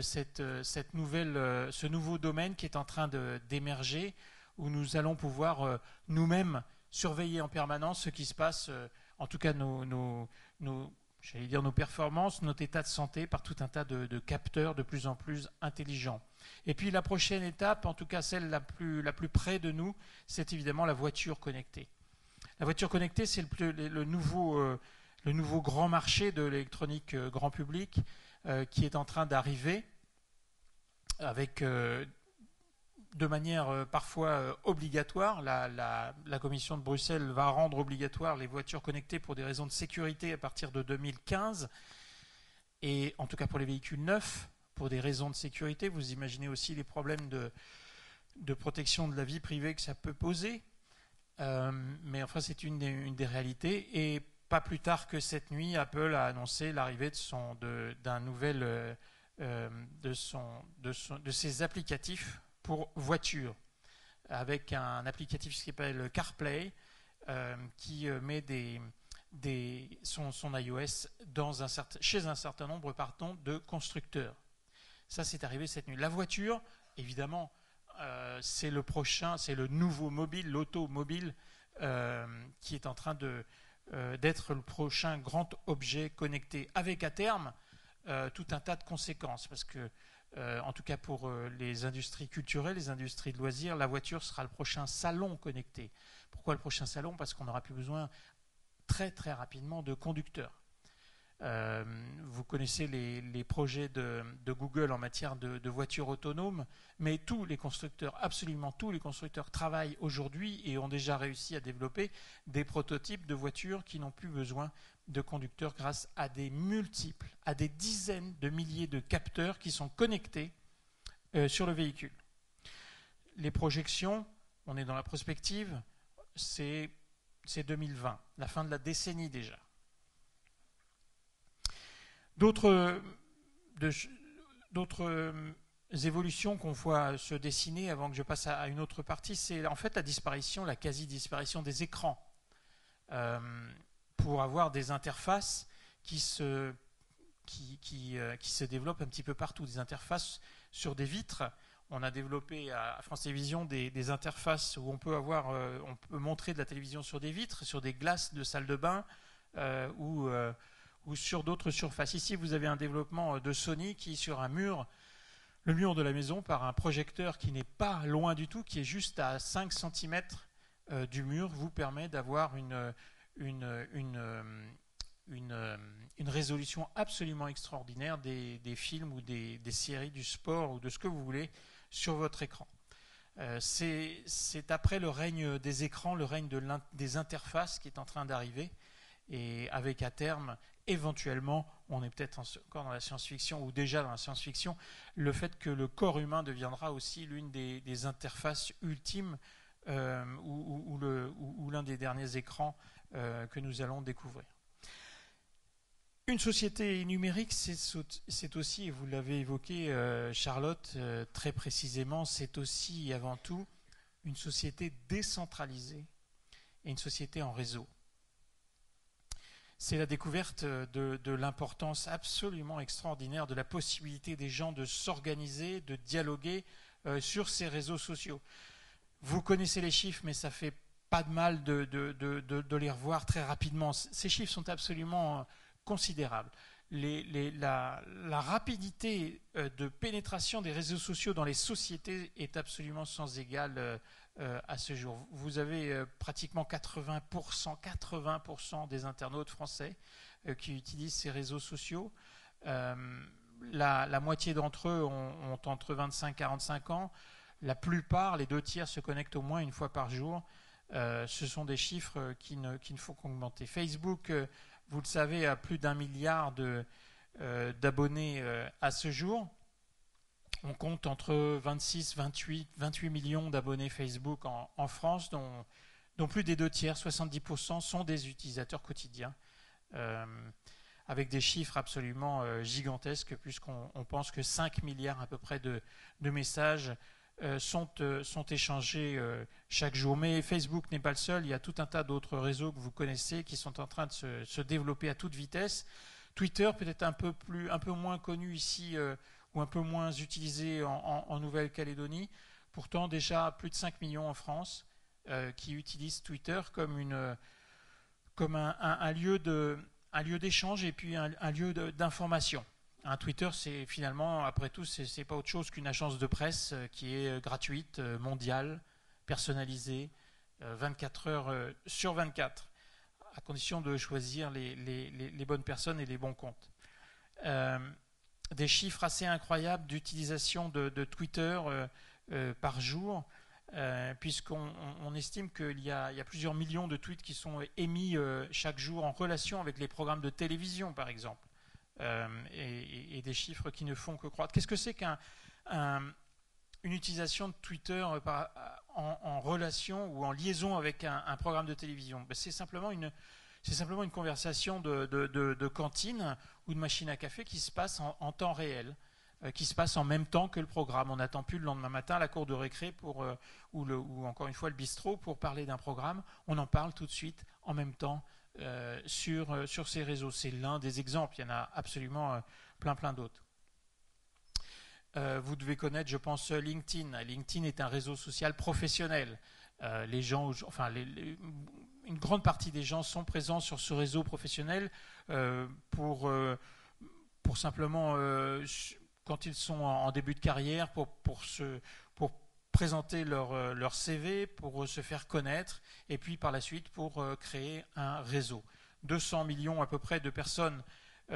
cette nouvelle, ce nouveau domaine qui est en train d'émerger, où nous allons pouvoir nous-mêmes surveiller en permanence ce qui se passe, euh, en tout cas nos, j'allais dire nos performances, notre état de santé par tout un tas de, capteurs de plus en plus intelligents. Et puis la prochaine étape, en tout cas celle la plus, la près de nous, c'est évidemment la voiture connectée. La voiture connectée, c'est le, euh, nouveau grand marché de l'électronique euh, grand public qui est en train d'arriver avec de manière euh, parfois euh, obligatoire. La, Commission de Bruxelles va rendre obligatoire les voitures connectées pour des raisons de sécurité à partir de 2015, et en tout cas pour les véhicules neufs, pour des raisons de sécurité. Vous imaginez aussi les problèmes de, protection de la vie privée que ça peut poser. Euh, mais enfin, c'est une, des réalités. Et pas plus tard que cette nuit, Apple a annoncé l'arrivée de, d'un nouvel euh, euh, de, son, de, son, de ses applicatifs pour voiture, avec un applicatif qui s'appelle CarPlay, qui met des, son, iOS dans un certain, chez un certain nombre de constructeurs. Ça, c'est arrivé cette nuit. La voiture, évidemment, euh, c'est le prochain, c'est le nouveau mobile, l'automobile, euh, qui est en train euh, d'être le prochain grand objet connecté, avec à terme tout un tas de conséquences, parce que, en tout cas pour les industries culturelles, les industries de loisirs, la voiture sera le prochain salon connecté. Pourquoi le prochain salon? Parce qu'on n'aura plus besoin très très rapidement de conducteurs. Euh, vous connaissez les, projets de, Google en matière de, voitures autonomes, mais tous les constructeurs, absolument tous les constructeurs travaillent aujourd'hui et ont déjà réussi à développer des prototypes de voitures qui n'ont plus besoin de conducteurs grâce à des multiples, à des dizaines de milliers de capteurs qui sont connectés euh, sur le véhicule. Les projections, on est dans la prospective, c'est 2020, la fin de la décennie déjà. D'autres euh, évolutions qu'on voit se dessiner avant que je passe à, une autre partie, c'est en fait la disparition, la quasi-disparition des écrans. Euh, pour avoir des interfaces qui se, qui, euh, qui, se développent un petit peu partout, des interfaces sur des vitres. On a développé à France Télévisions des, interfaces où on peut avoir, on peut montrer de la télévision sur des vitres, sur des glaces de salle de bain, ou ou sur d'autres surfaces. Ici, vous avez un développement euh, de Sony qui, sur un mur, le mur de la maison, par un projecteur qui n'est pas loin du tout, qui est juste à 5 cm euh, du mur, vous permet d'avoir une, une, une, une, résolution absolument extraordinaire des, films ou des, séries, du sport ou de ce que vous voulez sur votre écran. Euh, c'est après le règne des écrans, le règne de des interfaces qui est en train d'arriver, et avec à terme éventuellement, on est peut-être encore dans la science-fiction ou déjà dans la science-fiction, le fait que le corps humain deviendra aussi l'une des, interfaces ultimes euh, ou, l'un des derniers écrans euh, que nous allons découvrir. Une société numérique, c'est aussi, et vous l'avez évoqué, euh, Charlotte, très précisément, c'est aussi avant tout une société décentralisée et une société en réseau c'est la découverte de, l'importance absolument extraordinaire de la possibilité des gens de s'organiser, de dialoguer euh, sur ces réseaux sociaux. Vous connaissez les chiffres, mais ça fait pas de mal de, les revoir très rapidement. Ces chiffres sont absolument euh, considérables. la, rapidité euh, de pénétration des réseaux sociaux dans les sociétés est absolument sans égale euh, à ce jour. Vous avez euh, pratiquement 80%, 80% des internautes français euh, qui utilisent ces réseaux sociaux. La, moitié d'entre eux ont, entre 25 et 45 ans. La plupart, les deux tiers, se connectent au moins une fois par jour. ce sont des chiffres qui ne, qui ne font qu'augmenter. Facebook, vous le savez, a plus d'un milliard d'abonnés à ce jour on compte entre 26, 28, 28 millions d'abonnés Facebook en, France, dont, plus des deux tiers, 70%, sont des utilisateurs quotidiens, euh, avec des chiffres absolument euh, gigantesques, puisqu'on pense que 5 milliards à peu près de, messages euh, sont, échangés chaque jour. Mais Facebook n'est pas le seul, il y a tout un tas d'autres réseaux que vous connaissez qui sont en train de se, se développer à toute vitesse. Twitter peut-être un peu, plus, un peu moins connu ici un peu moins utilisé en, Nouvelle-Calédonie. Pourtant, déjà plus de 5 millions en France euh, qui utilisent Twitter comme, un, lieu d'échange et puis un, lieu d'information. Un Twitter, c'est finalement, après tout, c'est, pas autre chose qu'une agence de presse euh, qui est euh, gratuite, mondiale, personnalisée, 24 heures sur 24, à condition de choisir les, bonnes personnes et les bons comptes des chiffres assez incroyables d'utilisation de, Twitter euh, euh, par jour, euh, puisqu'on estime qu'il y, a plusieurs millions de tweets qui sont émis chaque jour en relation avec les programmes de télévision, par exemple, et, des chiffres qui ne font que croître. Qu'est-ce que c'est qu'une utilisation de Twitter en, relation ou en liaison avec un, programme de télévision? Ben, C'est simplement une C'est simplement une conversation de, cantine ou de machine à café qui se passe en, temps réel, euh, qui se passe en même temps que le programme. On n'attend plus le lendemain matin la cour de récré pour, euh, ou, encore une fois le bistrot pour parler d'un programme. On en parle tout de suite en même temps euh, sur, sur ces réseaux. C'est l'un des exemples. Il y en a absolument plein plein d'autres. vous devez connaître, je pense, LinkedIn. LinkedIn est un réseau social professionnel. les gens, enfin, les, une grande partie des gens sont présents sur ce réseau professionnel euh, pour, euh, pour simplement, euh, quand ils sont en, début de carrière, pour, pour, se, pour présenter leur, CV, pour se faire connaître, et puis par la suite pour créer un réseau. 200 millions à peu près de personnes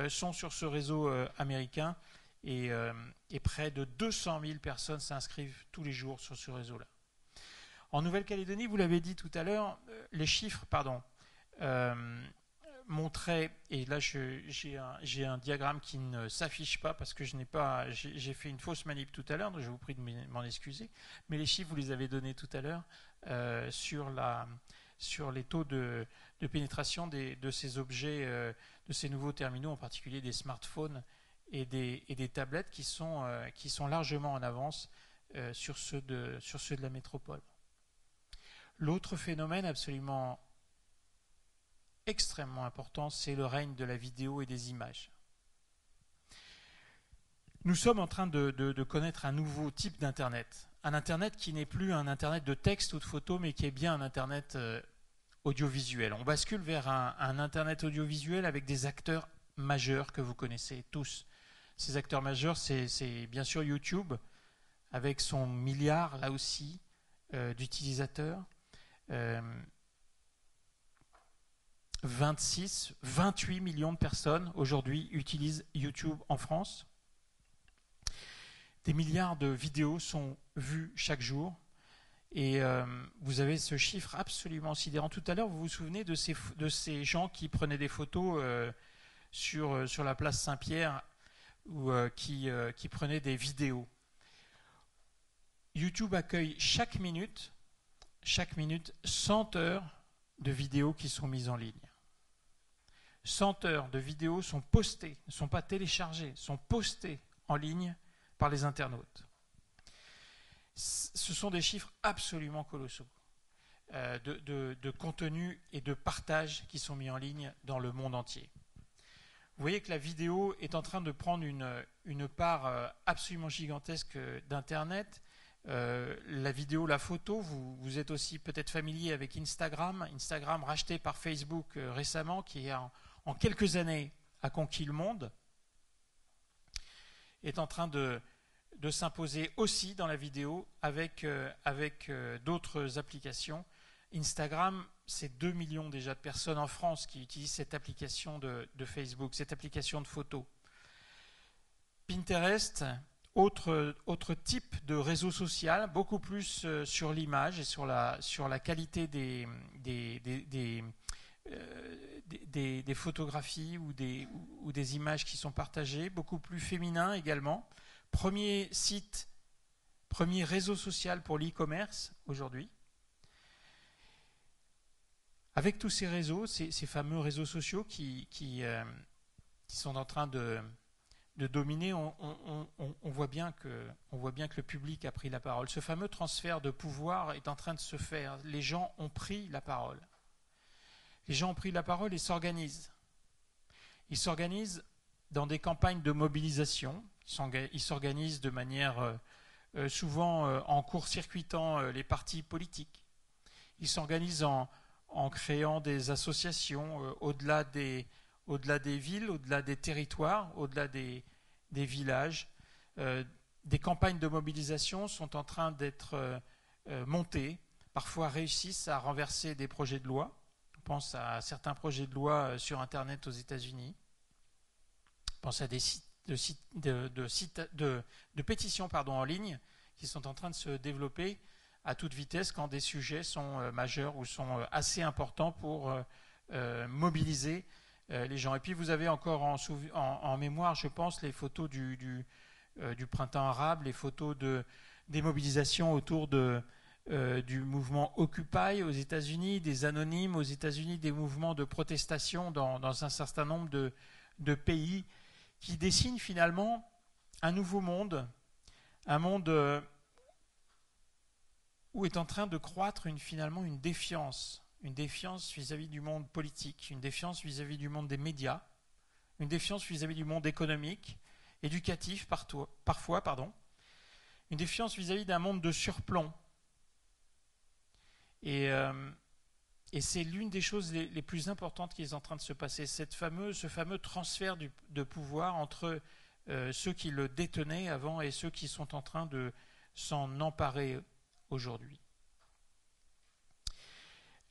sont sur ce réseau américain et, et près de 200 000 personnes s'inscrivent tous les jours sur ce réseau-là. En Nouvelle-Calédonie, vous l'avez dit tout à l'heure, euh, les chiffres, pardon, euh, montraient, et là j'ai un, diagramme qui ne s'affiche pas parce que je n'ai pas, j'ai fait une fausse manip tout à l'heure, donc je vous prie de m'en excuser, mais les chiffres, vous les avez donnés tout à l'heure euh, sur, les taux de, pénétration de ces objets, de ces nouveaux terminaux, en particulier des smartphones et des, et des tablettes qui sont, largement en avance sur ceux de la métropole. L'autre phénomène absolument extrêmement important, c'est le règne de la vidéo et des images. Nous sommes en train de, connaître un nouveau type d'Internet. Un Internet qui n'est plus un Internet de texte ou de photos, mais qui est bien un Internet euh, audiovisuel. On bascule vers un, un, Internet audiovisuel avec des acteurs majeurs que vous connaissez tous. Ces acteurs majeurs, c'est bien sûr YouTube, avec son milliard, là aussi, euh, d'utilisateurs. 26, euh, 28 millions de personnes aujourd'hui utilisent YouTube en France. Des milliards de vidéos sont vues chaque jour. Et euh, vous avez ce chiffre absolument sidérant. Tout à l'heure, vous vous souvenez de ces, de ces gens qui prenaient des photos euh, sur, la place Saint-Pierre ou qui prenaient des vidéos. YouTube accueille chaque minute chaque minute 100 heures de vidéos qui sont mises en ligne. 100 heures de vidéos sont postées, ne sont pas téléchargées, sont postées en ligne par les internautes. Ce sont des chiffres absolument colossaux euh, de, de, contenu et de partage qui sont mis en ligne dans le monde entier. Vous voyez que la vidéo est en train de prendre une, une part euh, absolument gigantesque d'Internet euh, la vidéo, la photo, vous, êtes aussi peut-être familier avec Instagram. Instagram racheté par Facebook euh, récemment, qui en, quelques années a conquis le monde, est en train de, s'imposer aussi dans la vidéo avec, euh, d'autres applications. Instagram, c'est 2 millions déjà de personnes en France qui utilisent cette application de, de Facebook, cette application de photo. Pinterest, autre, autre type de réseau social, beaucoup plus euh, sur l'image et sur la, sur la qualité des, des, euh, photographies ou des, ou des images qui sont partagées, beaucoup plus féminin également. Premier site, premier réseau social pour l'e-commerce aujourd'hui. Avec tous ces réseaux, ces, ces fameux réseaux sociaux qui, qui, euh, qui sont en train de, de dominer, on, voit bien que, le public a pris la parole. Ce fameux transfert de pouvoir est en train de se faire. Les gens ont pris la parole. Les gens ont pris la parole et s'organisent. Ils s'organisent dans des campagnes de mobilisation. Ils s'organisent de manière euh, euh, souvent euh, en court-circuitant les partis politiques. Ils s'organisent en, en, créant des associations au-delà des, au-delà des villes, au-delà des territoires, au-delà des, villages. Euh, des campagnes de mobilisation sont en train d'être euh, euh, montées, parfois réussissent à renverser des projets de loi. On pense à certains projets de loi sur Internet aux États-Unis. On pense à des sites de, pétitions pardon, en ligne qui sont en train de se développer à toute vitesse quand des sujets sont majeurs ou sont assez importants pour mobiliser euh. Et puis vous avez encore en, mémoire, je pense, les photos du, euh, du, printemps arabe, les photos de, des mobilisations autour de, du mouvement Occupy aux États-Unis, des anonymes aux États-Unis, des mouvements de protestation dans, un certain nombre de, pays qui dessinent finalement un nouveau monde, un monde où est en train de croître une, finalement une défiance, une défiance vis-à-vis du monde politique, une défiance vis-à-vis du monde des médias, une défiance vis-à-vis du monde économique, éducatif parfois, pardon, une défiance vis-à-vis d'un monde de surplomb. Et, euh, c'est l'une des choses les, plus importantes qui est en train de se passer, cette ce fameux transfert de pouvoir entre euh, ceux qui le détenaient avant et ceux qui sont en train de s'en emparer aujourd'hui.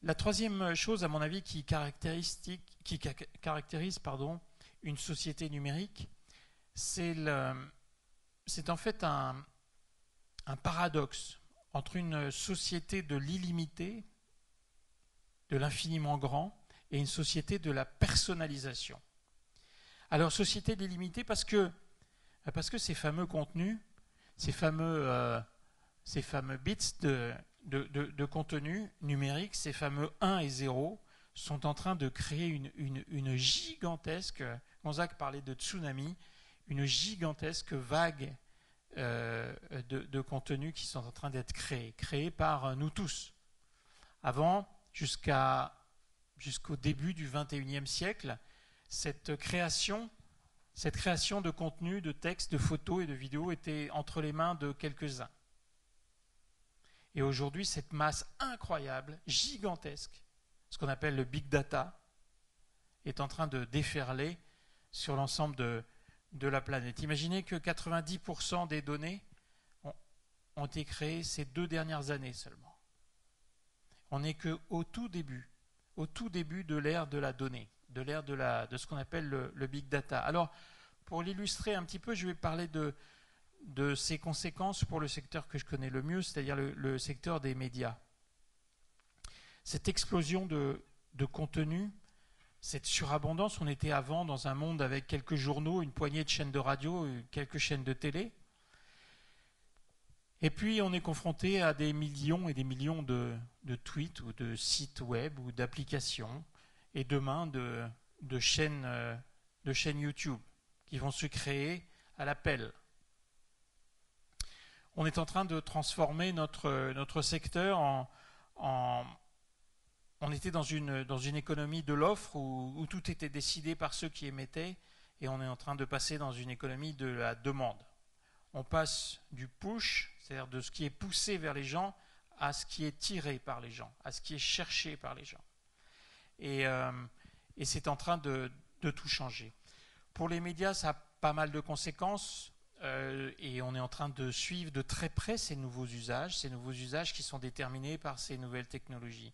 La troisième chose, à mon avis, qui caractérise, une société numérique, c'est en fait un, paradoxe entre une société de l'illimité, de l'infiniment grand, et une société de la personnalisation. Alors, société de l'illimité parce que, parce que ces fameux contenus, ces fameux euh, ces fameux bits de, de, contenu numérique, ces fameux 1 et 0, sont en train de créer une, une, gigantesque, Gonzague parlait de tsunami, une gigantesque vague euh, de, de contenus qui sont en train d'être créés, créés par nous tous. Avant, jusqu'au début du XXIe siècle, cette création, cette création de contenu, de textes, de photos et de vidéos était entre les mains de quelques-uns. Et aujourd'hui, cette masse incroyable, gigantesque, ce qu'on appelle le big data, est en train de déferler sur l'ensemble de, la planète. Imaginez que 90% des données ont, été créées ces deux dernières années seulement. On n'est qu'au tout début, au tout début de l'ère de la donnée, de l'ère de, de ce qu'on appelle le, le big data. Alors, pour l'illustrer un petit peu, je vais parler de, de ses conséquences pour le secteur que je connais le mieux, c'est-à-dire le, secteur des médias. Cette explosion de, contenu, cette surabondance, on était avant dans un monde avec quelques journaux, une poignée de chaînes de radio, quelques chaînes de télé. Et puis on est confronté à des millions et des millions de, tweets ou de sites web ou d'applications, et demain de, de, chaînes, euh, de chaînes YouTube qui vont se créer à l'appel on est en train de transformer notre, notre secteur en, On était dans une, dans une économie de l'offre où, tout était décidé par ceux qui émettaient et on est en train de passer dans une économie de la demande. On passe du push, c'est-à-dire de ce qui est poussé vers les gens, à ce qui est tiré par les gens, à ce qui est cherché par les gens. Et, euh, c'est en train de tout changer. Pour les médias, ça a pas mal de conséquences. Euh, et on est en train de suivre de très près ces nouveaux usages, ces nouveaux usages qui sont déterminés par ces nouvelles technologies.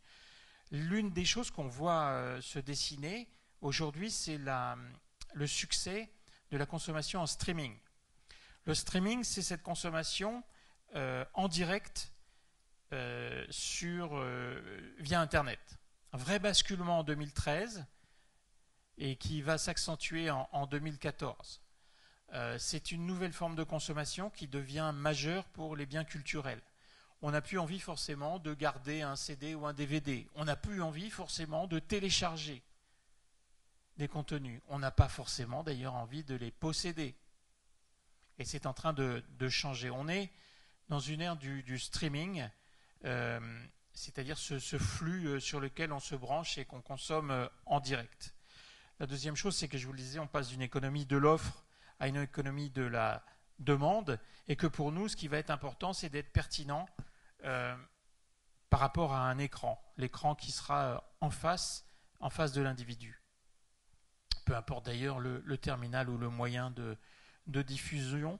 L'une des choses qu'on voit euh, se dessiner aujourd'hui, c'est le succès de la consommation en streaming. Le streaming, c'est cette consommation euh, en direct via Internet. Un vrai basculement en 2013 et qui va s'accentuer en 2014. Euh, c'est une nouvelle forme de consommation qui devient majeure pour les biens culturels. On n'a plus envie forcément de garder un CD ou un DVD. On n'a plus envie forcément de télécharger des contenus. On n'a pas forcément d'ailleurs envie de les posséder. Et c'est en train de, changer. On est dans une ère du, streaming, euh, c'est-à-dire ce, flux euh, sur lequel on se branche et qu'on consomme en direct. La deuxième chose, c'est que je vous le disais, on passe d'une économie de l'offre à une économie de la demande et que pour nous, ce qui va être important, c'est d'être pertinent euh, par rapport à un écran, l'écran qui sera euh, en face, en face de l'individu. Peu importe d'ailleurs le, terminal ou le moyen de, diffusion,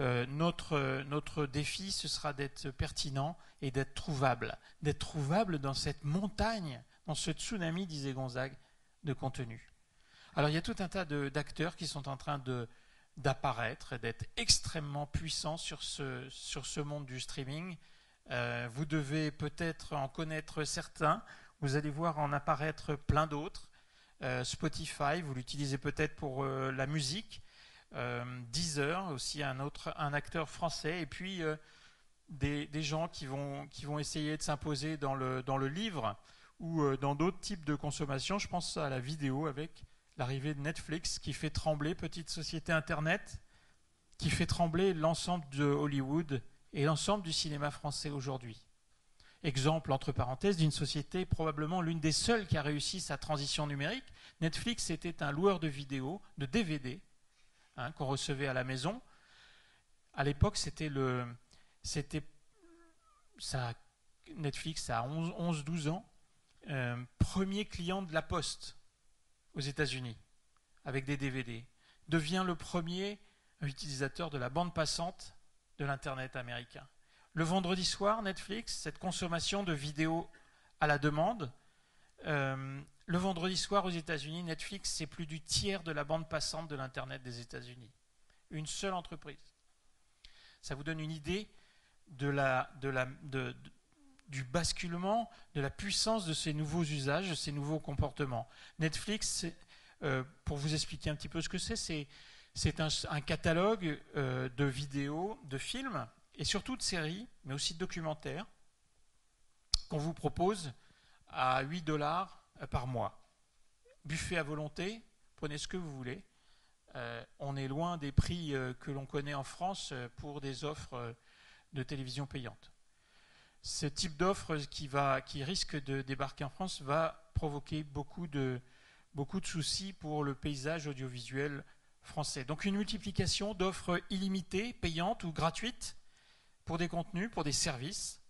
euh, notre, notre défi, ce sera d'être pertinent et d'être trouvable, d'être trouvable dans cette montagne, dans ce tsunami, disait Gonzague, de contenu. Alors il y a tout un tas d'acteurs qui sont en train de, d'apparaître et d'être extrêmement puissant sur ce, sur ce monde du streaming. Euh, vous devez peut-être en connaître certains. Vous allez voir en apparaître plein d'autres. Euh, Spotify, vous l'utilisez peut-être pour euh, la musique. Deezer, aussi un autre, un acteur français. Et puis des, gens qui vont, qui vont essayer de s'imposer dans le, dans le livre ou dans d'autres types de consommation. Je pense à la vidéo avec l'arrivée de Netflix qui fait trembler, petite société Internet, qui fait trembler l'ensemble de Hollywood et l'ensemble du cinéma français aujourd'hui. Exemple, entre parenthèses, d'une société probablement l'une des seules qui a réussi sa transition numérique. Netflix était un loueur de vidéos, de DVD, hein, qu'on recevait à la maison. À l'époque, c'était le, c'était, ça, Netflix a 11-12 ans, euh, premier client de la Poste aux États-Unis avec des DVD, devient le premier utilisateur de la bande passante de l'Internet américain. Le vendredi soir, Netflix, cette consommation de vidéos à la demande, euh, le vendredi soir aux États-Unis, Netflix, c'est plus du tiers de la bande passante de l'Internet des États-Unis. Une seule entreprise. Ça vous donne une idée de la, de la, de, du basculement, de la puissance de ces nouveaux usages, de ces nouveaux comportements. Netflix, euh, pour vous expliquer un petit peu ce que c'est, c'est un, catalogue euh, de vidéos, de films, et surtout de séries, mais aussi de documentaires, qu'on vous propose à 8 dollars euh, par mois. Buffet à volonté, prenez ce que vous voulez. on est loin des prix que l'on connaît en France pour des offres de télévision payante ce type d'offre qui, risque de débarquer en France va provoquer beaucoup de, beaucoup de soucis pour le paysage audiovisuel français. Donc une multiplication d'offres illimitées, payantes ou gratuites pour des contenus, pour des services,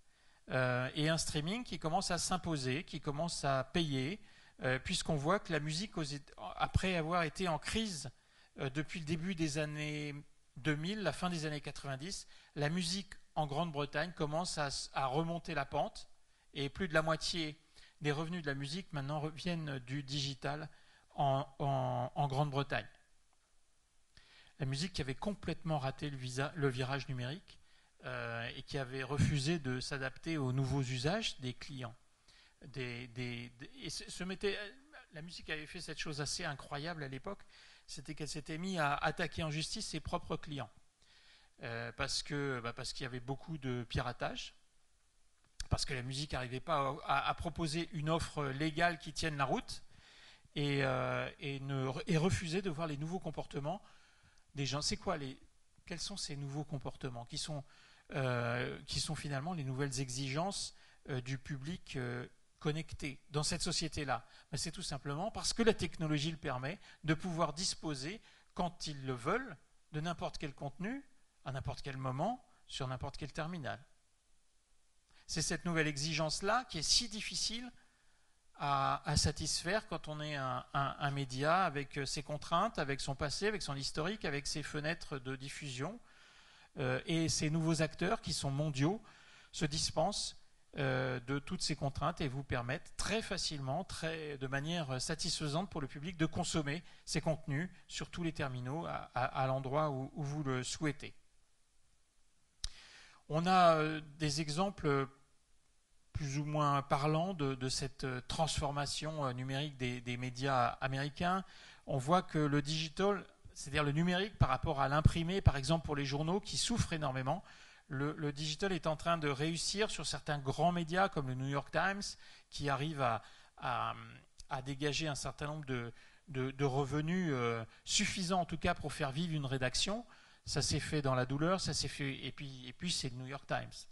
euh, et un streaming qui commence à s'imposer, qui commence à payer, euh, puisqu'on voit que la musique, après avoir été en crise euh, depuis le début des années 2000, la fin des années 90, la musique en Grande-Bretagne commence à, remonter la pente et plus de la moitié des revenus de la musique maintenant reviennent du digital en, Grande-Bretagne. La musique qui avait complètement raté le, virage numérique euh, et qui avait refusé de s'adapter aux nouveaux usages des clients. la musique avait fait cette chose assez incroyable à l'époque, c'était qu'elle s'était mise à attaquer en justice ses propres clients. Euh, parce que bah, parce qu'il y avait beaucoup de piratage, parce que la musique n'arrivait pas à, proposer une offre légale qui tienne la route, et, euh, et, ne, et, refuser de voir les nouveaux comportements des gens. C'est quoi les quels sont ces nouveaux comportements qui sont euh, qui sont finalement les nouvelles exigences du public connecté dans cette société-là? Bah, C'est tout simplement parce que la technologie le permet de pouvoir disposer, quand ils le veulent, de n'importe quel contenu à n'importe quel moment, sur n'importe quel terminal. C'est cette nouvelle exigence-là qui est si difficile à, satisfaire quand on est un, média avec ses contraintes, avec son passé, avec son historique, avec ses fenêtres de diffusion. Euh, et ces nouveaux acteurs qui sont mondiaux se dispensent euh, de toutes ces contraintes et vous permettent très facilement, très, de manière satisfaisante pour le public, de consommer ces contenus sur tous les terminaux à, l'endroit où vous le souhaitez. On a euh, des exemples plus ou moins parlants de, cette euh, transformation euh, numérique des, médias américains. On voit que le digital, c'est-à-dire le numérique par rapport à l'imprimé, par exemple pour les journaux, qui souffrent énormément, le, digital est en train de réussir sur certains grands médias comme le New York Times, qui arrive à, dégager un certain nombre de, revenus suffisants en tout cas pour faire vivre une rédaction. Ça s'est fait dans la douleur, ça s'est fait. Et puis, et puis c'est le New York Times.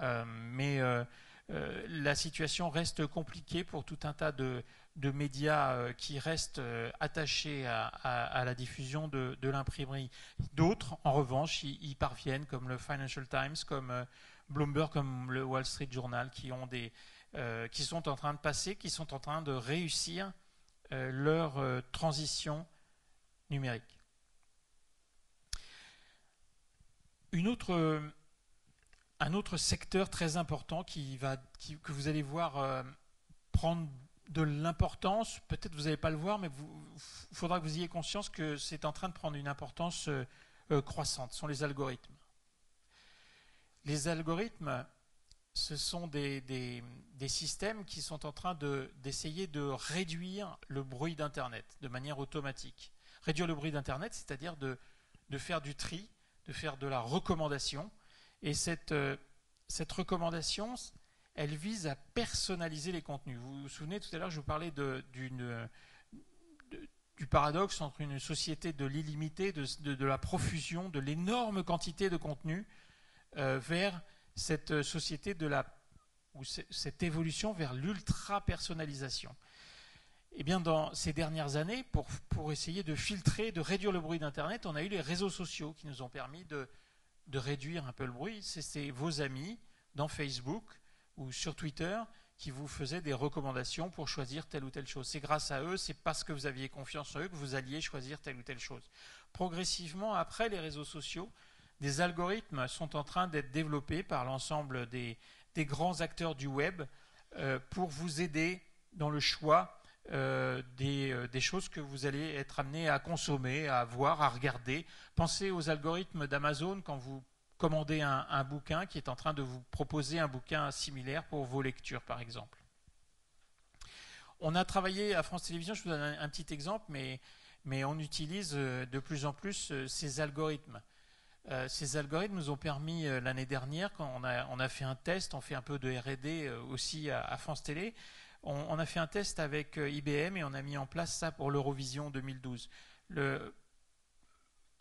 Euh, mais euh, euh, la situation reste compliquée pour tout un tas de, médias qui restent attachés à, la diffusion de, l'imprimerie. D'autres, en revanche, y, parviennent, comme le Financial Times, comme Bloomberg, comme le Wall Street Journal, qui, ont des, qui sont en train de passer, qui sont en train de réussir leur transition numérique. Autre, un autre secteur très important qui va, que vous allez voir euh, prendre de l'importance, peut-être vous n'allez pas le voir, mais il faudra que vous ayez conscience que c'est en train de prendre une importance euh, euh, croissante, ce sont les algorithmes. Les algorithmes, ce sont des, des, systèmes qui sont en train d'essayer de, réduire le bruit d'Internet de manière automatique. Réduire le bruit d'Internet, c'est-à-dire de, de faire du tri de faire de la recommandation. Et cette, euh, cette recommandation, elle vise à personnaliser les contenus. Vous vous souvenez tout à l'heure, je vous parlais du paradoxe entre une société de l'illimité, de, la profusion, de l'énorme quantité de contenu, euh, vers cette société de la ou cette évolution vers l'ultra-personnalisation. Eh bien, dans ces dernières années, pour, essayer de filtrer, de réduire le bruit d'Internet, on a eu les réseaux sociaux qui nous ont permis de, réduire un peu le bruit. C'est vos amis dans Facebook ou sur Twitter qui vous faisaient des recommandations pour choisir telle ou telle chose. C'est grâce à eux, c'est parce que vous aviez confiance en eux que vous alliez choisir telle ou telle chose. Progressivement, après les réseaux sociaux, des algorithmes sont en train d'être développés par l'ensemble des, grands acteurs du web euh, pour vous aider dans le choix euh, euh, des, choses que vous allez être amené à consommer, à voir, à regarder. Pensez aux algorithmes d'Amazon quand vous commander un, bouquin qui est en train de vous proposer un bouquin similaire pour vos lectures, par exemple. On a travaillé à France Télévisions, je vous donne un, petit exemple, mais, on utilise euh, de plus en plus ces algorithmes. Ces algorithmes nous ont permis l'année dernière, quand on a, fait un test, on fait un peu de RD aussi à, France Télé, on, a fait un test avec IBM et on a mis en place ça pour l'Eurovision 2012. Le,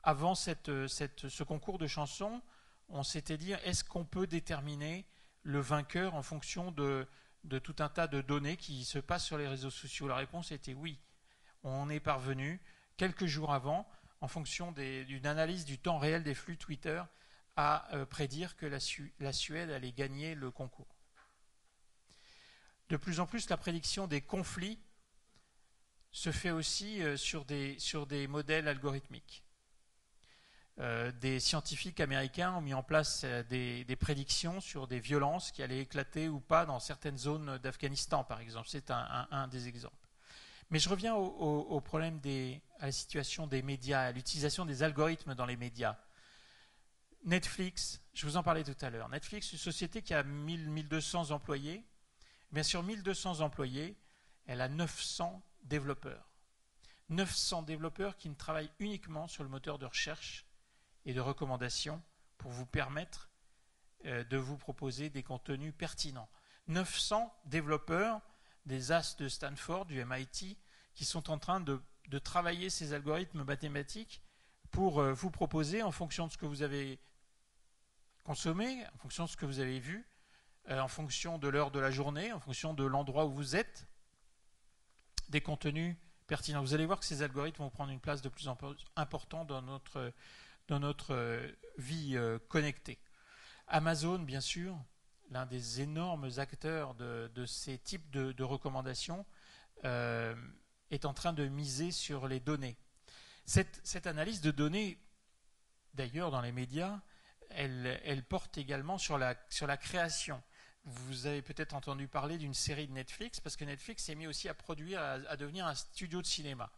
avant cette, ce concours de chansons, on s'était dit est-ce qu'on peut déterminer le vainqueur en fonction de, tout un tas de données qui se passent sur les réseaux sociaux? La réponse était oui. On est parvenu, quelques jours avant, en fonction d'une analyse du temps réel des flux Twitter, à euh, prédire que la, Suède allait gagner le concours. De plus en plus, la prédiction des conflits se fait aussi euh, sur des modèles algorithmiques. Euh, des scientifiques américains ont mis en place euh, des, prédictions sur des violences qui allaient éclater ou pas dans certaines zones d'Afghanistan, par exemple. C'est un, des exemples. Mais je reviens au, problème des, à la situation des médias, à l'utilisation des algorithmes dans les médias. Netflix, je vous en parlais tout à l'heure. Netflix, une société qui a 1000, 1200 employés. Bien sûr, 1200 employés, elle a 900 développeurs. 900 développeurs qui ne travaillent uniquement sur le moteur de recherche et de recommandations pour vous permettre euh, de vous proposer des contenus pertinents. 900 développeurs des As de Stanford, du MIT, qui sont en train de, travailler ces algorithmes mathématiques pour euh, vous proposer, en fonction de ce que vous avez consommé, en fonction de ce que vous avez vu, en fonction de l'heure de la journée, en fonction de l'endroit où vous êtes, des contenus pertinents. Vous allez voir que ces algorithmes vont prendre une place de plus en plus importante dans notre dans notre euh, vie euh, connectée. Amazon, bien sûr, l'un des énormes acteurs de, ces types de, recommandations, euh, est en train de miser sur les données. Cette, analyse de données, d'ailleurs, dans les médias, elle, porte également sur la, sur la création. Vous avez peut-être entendu parler d'une série de Netflix, parce que Netflix s'est mis aussi à produire, à, devenir un studio de cinéma.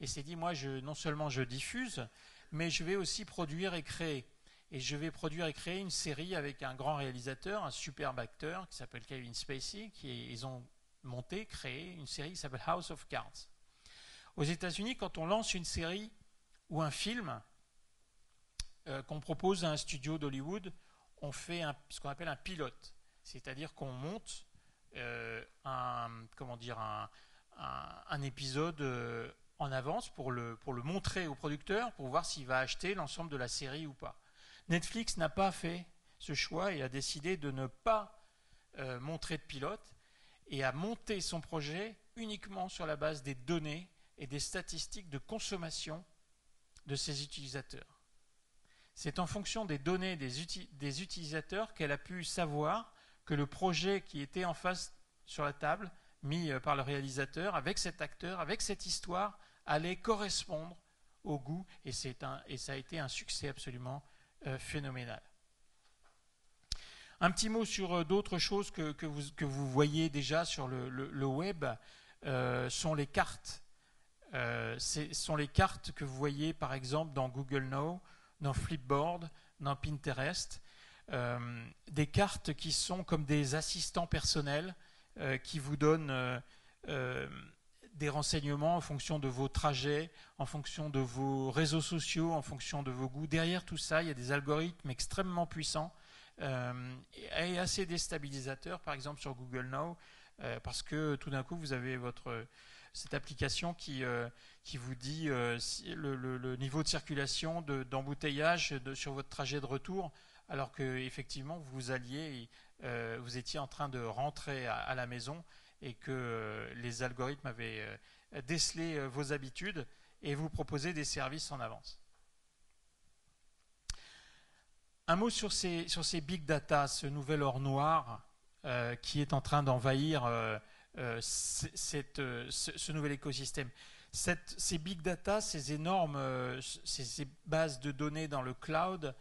Et s'est dit, moi, je, non seulement je diffuse, mais je vais aussi produire et créer. Et je vais produire et créer une série avec un grand réalisateur, un superbe acteur qui s'appelle Kevin Spacey, qui ils ont monté, créé une série qui s'appelle House of Cards. Aux États-Unis, quand on lance une série ou un film euh, qu'on propose à un studio d'Hollywood, on fait ce qu'on appelle un pilote, c'est-à-dire qu'on monte euh, un, comment dire, un, épisode euh, en avance pour le, pour le montrer au producteur, pour voir s'il va acheter l'ensemble de la série ou pas. Netflix n'a pas fait ce choix et a décidé de ne pas euh, montrer de pilote et a monté son projet uniquement sur la base des données et des statistiques de consommation de ses utilisateurs. C'est en fonction des données des, des utilisateurs qu'elle a pu savoir que le projet qui était en face sur la table, mis euh, par le réalisateur, avec cet acteur, avec cette histoire, allait correspondre au goût et, un, et ça a été un succès absolument euh, phénoménal. Un petit mot sur euh, d'autres choses que, que, vous, que, vous, voyez déjà sur le, le, web sont les cartes. ce sont les cartes que vous voyez par exemple dans Google Now, dans Flipboard, dans Pinterest. Des cartes qui sont comme des assistants personnels qui vous donnent des renseignements en fonction de vos trajets, en fonction de vos réseaux sociaux, en fonction de vos goûts. Derrière tout ça, il y a des algorithmes extrêmement puissants est assez déstabilisateur, par exemple sur Google Now, parce que tout d'un coup, vous avez votre cette application qui vous dit le, niveau de circulation, d'embouteillage sur votre trajet de retour, alors que effectivement vous alliez, vous étiez en train de rentrer à la maison et que les algorithmes avaient euh, vos habitudes et vous proposer des services en avance. Un mot sur ces, sur ces big data, ce nouvel or noir euh, qui est en train d'envahir euh, ce, nouvel écosystème. ces big data, ces énormes ces, bases de données dans le cloud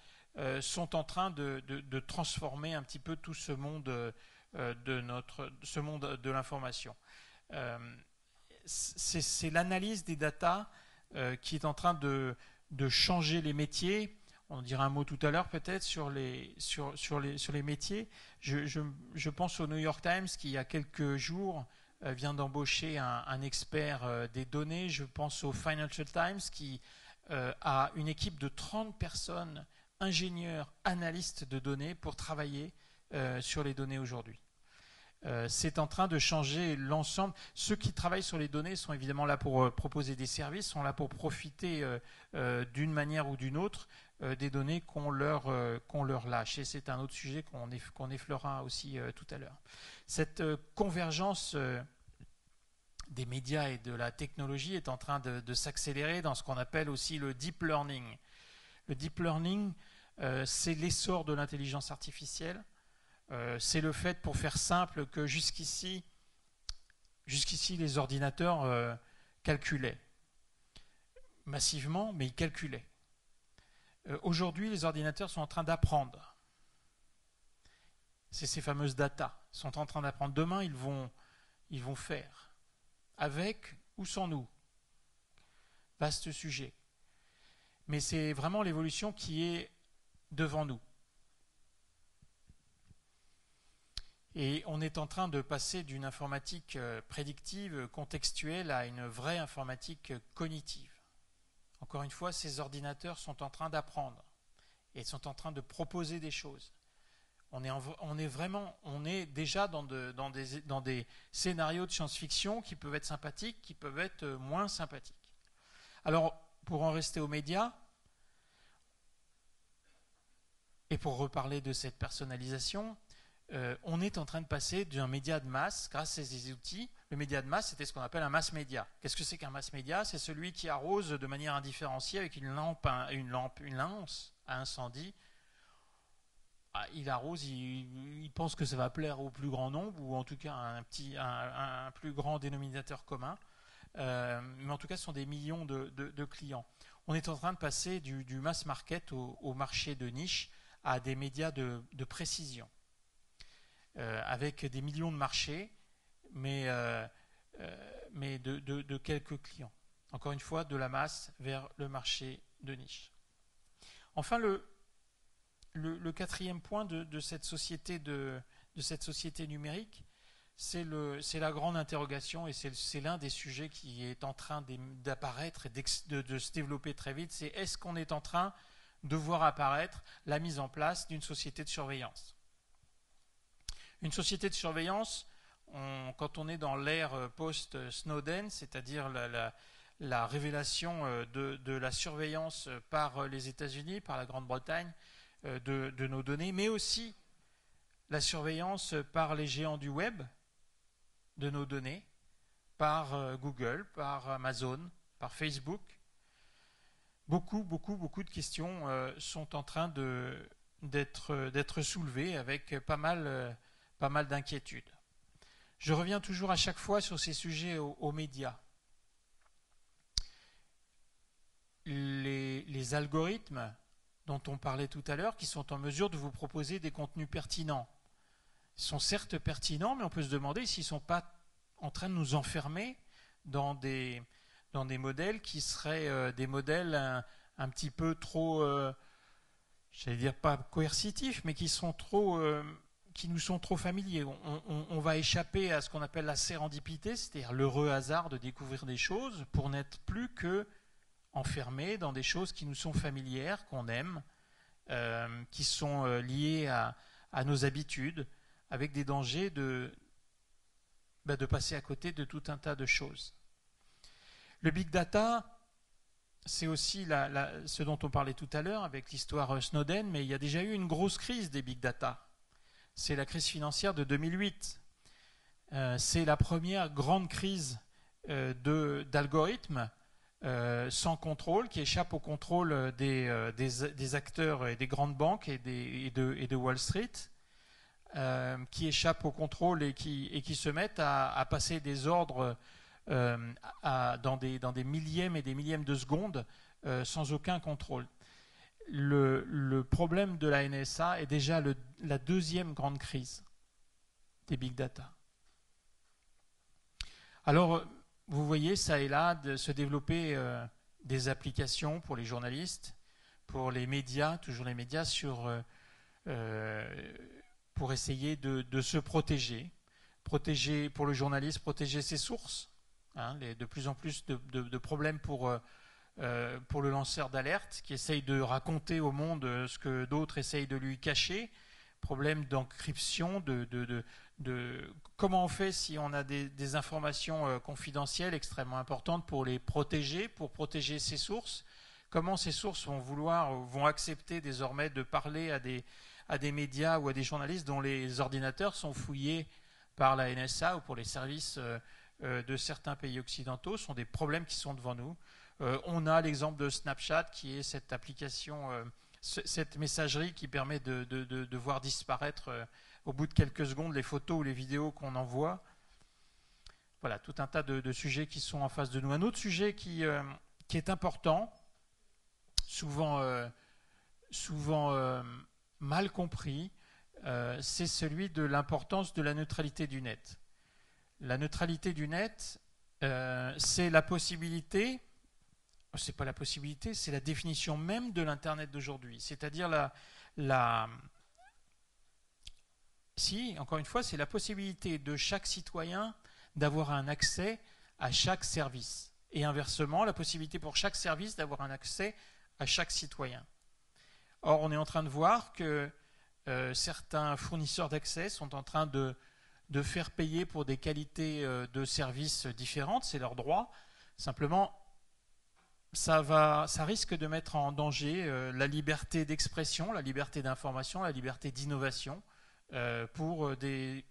sont en train de, de, transformer un petit peu tout ce monde de notre ce monde de l'information c'est l'analyse des datas euh, qui est en train de, changer les métiers. On dira un mot tout à l'heure peut-être sur les, sur, sur, les, sur les métiers. Je, pense au New York Times qui, il y a quelques jours, euh, vient d'embaucher un, expert euh, des données. Je pense au Financial Times qui a une équipe de 30 personnes, ingénieurs, analystes de données, pour travailler sur les données aujourd'hui. Euh, c'est en train de changer l'ensemble. Ceux qui travaillent sur les données sont évidemment là pour euh, proposer des services, sont là pour profiter euh, d'une manière ou d'une autre des données qu'on leur, leur lâche. Et c'est un autre sujet qu'on, qu'on effleurera aussi tout à l'heure. Cette convergence des médias et de la technologie est en train de, s'accélérer dans ce qu'on appelle aussi le deep learning. Le deep learning, c'est l'essor de l'intelligence artificielle euh, c'est le fait, pour faire simple, que jusqu'ici, jusqu'ici les ordinateurs euh, calculaient massivement, mais ils calculaient. Euh, aujourd'hui, les ordinateurs sont en train d'apprendre. C'est ces fameuses data. Ils sont en train d'apprendre. Demain, ils vont, ils vont faire. Avec ou sans nous? Vaste sujet. Mais c'est vraiment l'évolution qui est devant nous. Et on est en train de passer d'une informatique euh, prédictive, contextuelle, à une vraie informatique cognitive. Encore une fois, ces ordinateurs sont en train d'apprendre et sont en train de proposer des choses. On est, vraiment, on est déjà dans, dans, des, dans des scénarios de science-fiction qui peuvent être sympathiques, qui peuvent être euh, moins sympathiques. Alors, pour en rester aux médias, et pour reparler de cette personnalisation, euh, on est en train de passer d'un média de masse, grâce à ces outils, le média de masse, c'était ce qu'on appelle un mass média. Qu'est-ce que c'est qu'un mass média? C'est celui qui arrose de manière indifférenciée avec une lampe, une lampe, une lance à incendie. Ah, il arrose, il, pense que ça va plaire au plus grand nombre, ou en tout cas petit, un, plus grand dénominateur commun. Euh, mais en tout cas, ce sont des millions de, clients. On est en train de passer du, mass market au, marché de niche à des médias de précision. Euh, avec des millions de marchés, mais, euh, mais de, quelques clients. Encore une fois, de la masse vers le marché de niche. Enfin, le, le, quatrième point de, cette société de, cette société numérique, c'est la grande interrogation et c'est l'un des sujets qui est en train d'apparaître et de, se développer très vite. C'est est-ce qu'on est en train de voir apparaître la mise en place d'une société de surveillance? Une société de surveillance, quand on est dans l'ère euh, post-Snowden, c'est-à-dire la, révélation euh, de, la surveillance par euh, les États-Unis, par la Grande-Bretagne, de, de, nos données, mais aussi la surveillance par les géants du web de nos données, par Google, par Amazon, par Facebook. Beaucoup, beaucoup, beaucoup de questions sont en train d'être soulevées avec pas mal pas mal d'inquiétudes. Je reviens toujours à chaque fois sur ces sujets aux, médias. Les, algorithmes dont on parlait tout à l'heure, qui sont en mesure de vous proposer des contenus pertinents, sont certes pertinents, mais on peut se demander s'ils ne sont pas en train de nous enfermer dans des, dans des modèles qui seraient euh, des modèles un, petit peu trop, euh, j'allais dire pas coercitifs, mais qui sont trop euh, qui nous sont trop familiers. On, va échapper à ce qu'on appelle la sérendipité, c'est-à-dire l'heureux hasard de découvrir des choses pour n'être plus que enfermé dans des choses qui nous sont familières, qu'on aime qui sont liés à, à, nos habitudes, avec des dangers de, bah, de passer à côté de tout un tas de choses. Le big data, c'est aussi ce dont on parlait tout à l'heure avec l'histoire Snowden, mais il y a déjà eu une grosse crise des big data. C'est la crise financière de 2008. Euh, c'est la première grande crise euh, d'algorithmes euh, sans contrôle qui échappe au contrôle des, des, acteurs et des grandes banques et de, Wall Street, qui échappent au contrôle et qui, se mettent à, passer des ordres euh, dans, des, millièmes et des millièmes de secondes euh, sans aucun contrôle. Le, problème de la NSA est déjà la deuxième grande crise des big data. Alors, vous voyez ça et là de se développer euh, des applications pour les journalistes, pour les médias, toujours les médias, sur, pour essayer de, se protéger. Protéger pour le journaliste, protéger ses sources, Hein, de plus en plus de, problèmes pour, euh, euh, pour le lanceur d'alerte qui essaye de raconter au monde euh, ce que d'autres essayent de lui cacher. Problème d'encryption, de, comment on fait si on a des, informations confidentielles extrêmement importantes pour les protéger, pour protéger ses sources? Comment ces sources vont vouloir, vont accepter désormais de parler à des, à des médias ou à des journalistes dont les ordinateurs sont fouillés par la NSA ou pour les services euh, de certains pays occidentaux sont des problèmes qui sont devant nous. Euh, on a l'exemple de Snapchat qui est cette application, euh, cette messagerie qui permet de, voir disparaître au bout de quelques secondes les photos ou les vidéos qu'on envoie. Voilà, tout un tas de, sujets qui sont en face de nous. Un autre sujet qui, qui est important, souvent, souvent mal compris, c'est celui de l'importance de la neutralité du net. La neutralité du net, euh, c'est la possibilité, c'est pas la possibilité, c'est la définition même de l'Internet d'aujourd'hui. C'est-à-dire la, la. Si, encore une fois, c'est la possibilité de chaque citoyen d'avoir un accès à chaque service. Et inversement, la possibilité pour chaque service d'avoir un accès à chaque citoyen. Or, on est en train de voir que euh, certains fournisseurs d'accès sont en train de faire payer pour des qualités euh, de services différentes, c'est leur droit. Simplement, ça, risque de mettre en danger euh, la liberté d'expression, la liberté d'information, la liberté d'innovation pour des,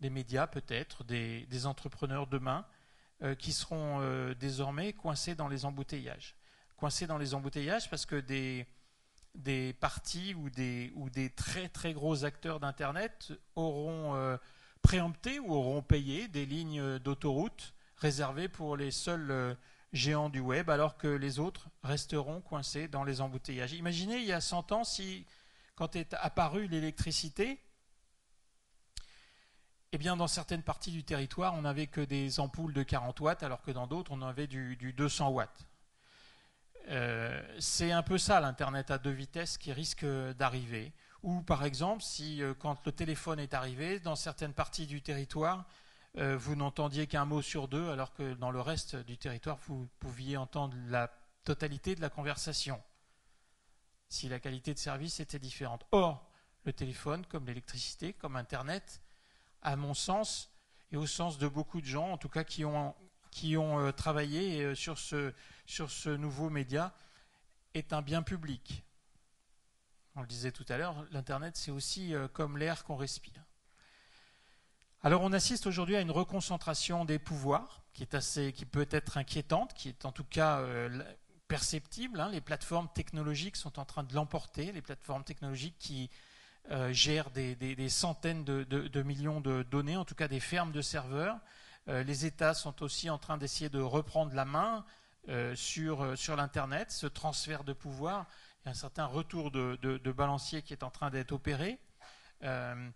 des médias peut-être, des, entrepreneurs demain qui seront désormais coincés dans les embouteillages. Coincés dans les embouteillages parce que des, des partis ou des, très très gros acteurs d'Internet auront préemptés ou auront payé des lignes d'autoroute réservées pour les seuls euh, géants du web, alors que les autres resteront coincés dans les embouteillages. Imaginez il y a 100 ans, si, quand est apparue l'électricité, eh bien, dans certaines parties du territoire, on n'avait que des ampoules de 40 watts, alors que dans d'autres, on avait du, 200 watts. Euh, c'est un peu ça l'Internet à deux vitesses qui risque d'arriver. Ou par exemple, si euh, quand le téléphone est arrivé, dans certaines parties du territoire, euh, vous n'entendiez qu'un mot sur deux, alors que dans le reste du territoire, vous pouviez entendre la totalité de la conversation, si la qualité de service était différente. Or, le téléphone, comme l'électricité, comme Internet, à mon sens, et au sens de beaucoup de gens, en tout cas qui ont, qui ont euh, travaillé sur ce, sur ce nouveau média, est un bien public on le disait tout à l'heure, l'Internet, c'est aussi euh, comme l'air qu'on respire. Alors on assiste aujourd'hui à une reconcentration des pouvoirs qui, est assez, qui peut être inquiétante, qui est en tout cas euh, perceptible. Hein. Les plateformes technologiques sont en train de l'emporter, les plateformes technologiques qui euh, gèrent des, centaines de, millions de données, en tout cas des fermes de serveurs. Les États sont aussi en train d'essayer de reprendre la main sur, sur l'Internet, ce transfert de pouvoir il y a un certain retour de, balancier qui est en train d'être opéré. Euh,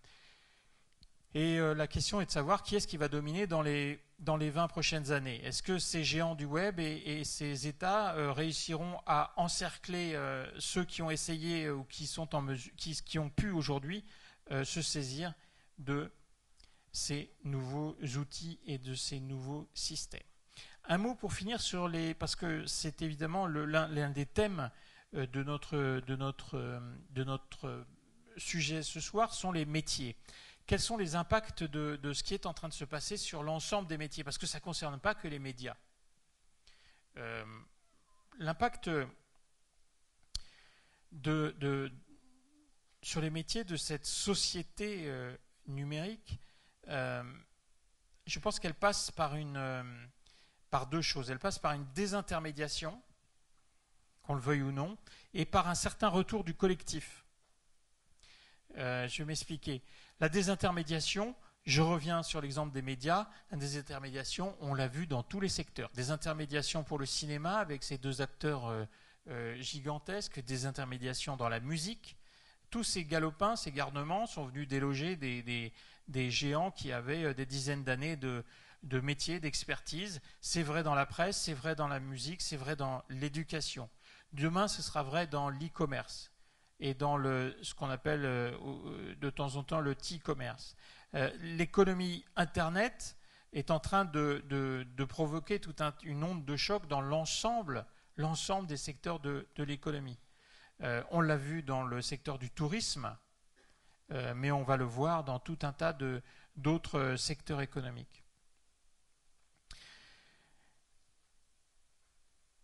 et euh, la question est de savoir qui est-ce qui va dominer dans les, dans les 20 prochaines années. Est-ce que ces géants du web et, ces États euh, réussiront à encercler ceux qui ont essayé ou qui ont pu aujourd'hui se saisir de ces nouveaux outils et de ces nouveaux systèmes Un mot pour finir sur les... parce que c'est évidemment l'un des thèmes de, notre, de, notre, de notre sujet ce soir sont les métiers. Quels sont les impacts de, ce qui est en train de se passer sur l'ensemble des métiers? Parce que ça ne concerne pas que les médias. L'impact de, sur les métiers de cette société numérique, je pense qu'elle passe par, une, euh, par deux choses. Elle passe par une désintermédiation, qu'on le veuille ou non, et par un certain retour du collectif. Euh, je vais m'expliquer. La désintermédiation, je reviens sur l'exemple des médias. La désintermédiation, on l'a vu dans tous les secteurs. Des intermédiations pour le cinéma avec ces deux acteurs euh, gigantesques, des intermédiations dans la musique. Tous ces galopins, ces garnements sont venus déloger des, géants qui avaient euh, des dizaines d'années de, métier, d'expertise. C'est vrai dans la presse, c'est vrai dans la musique, c'est vrai dans l'éducation. Demain, ce sera vrai dans l'e-commerce et dans ce qu'on appelle euh, euh, de temps en temps le t-commerce. L'économie Internet est en train de, provoquer toute une onde de choc dans l'ensemble, des secteurs de l'économie. On l'a vu dans le secteur du tourisme, euh, mais on va le voir dans tout un tas d'autres euh, secteurs économiques.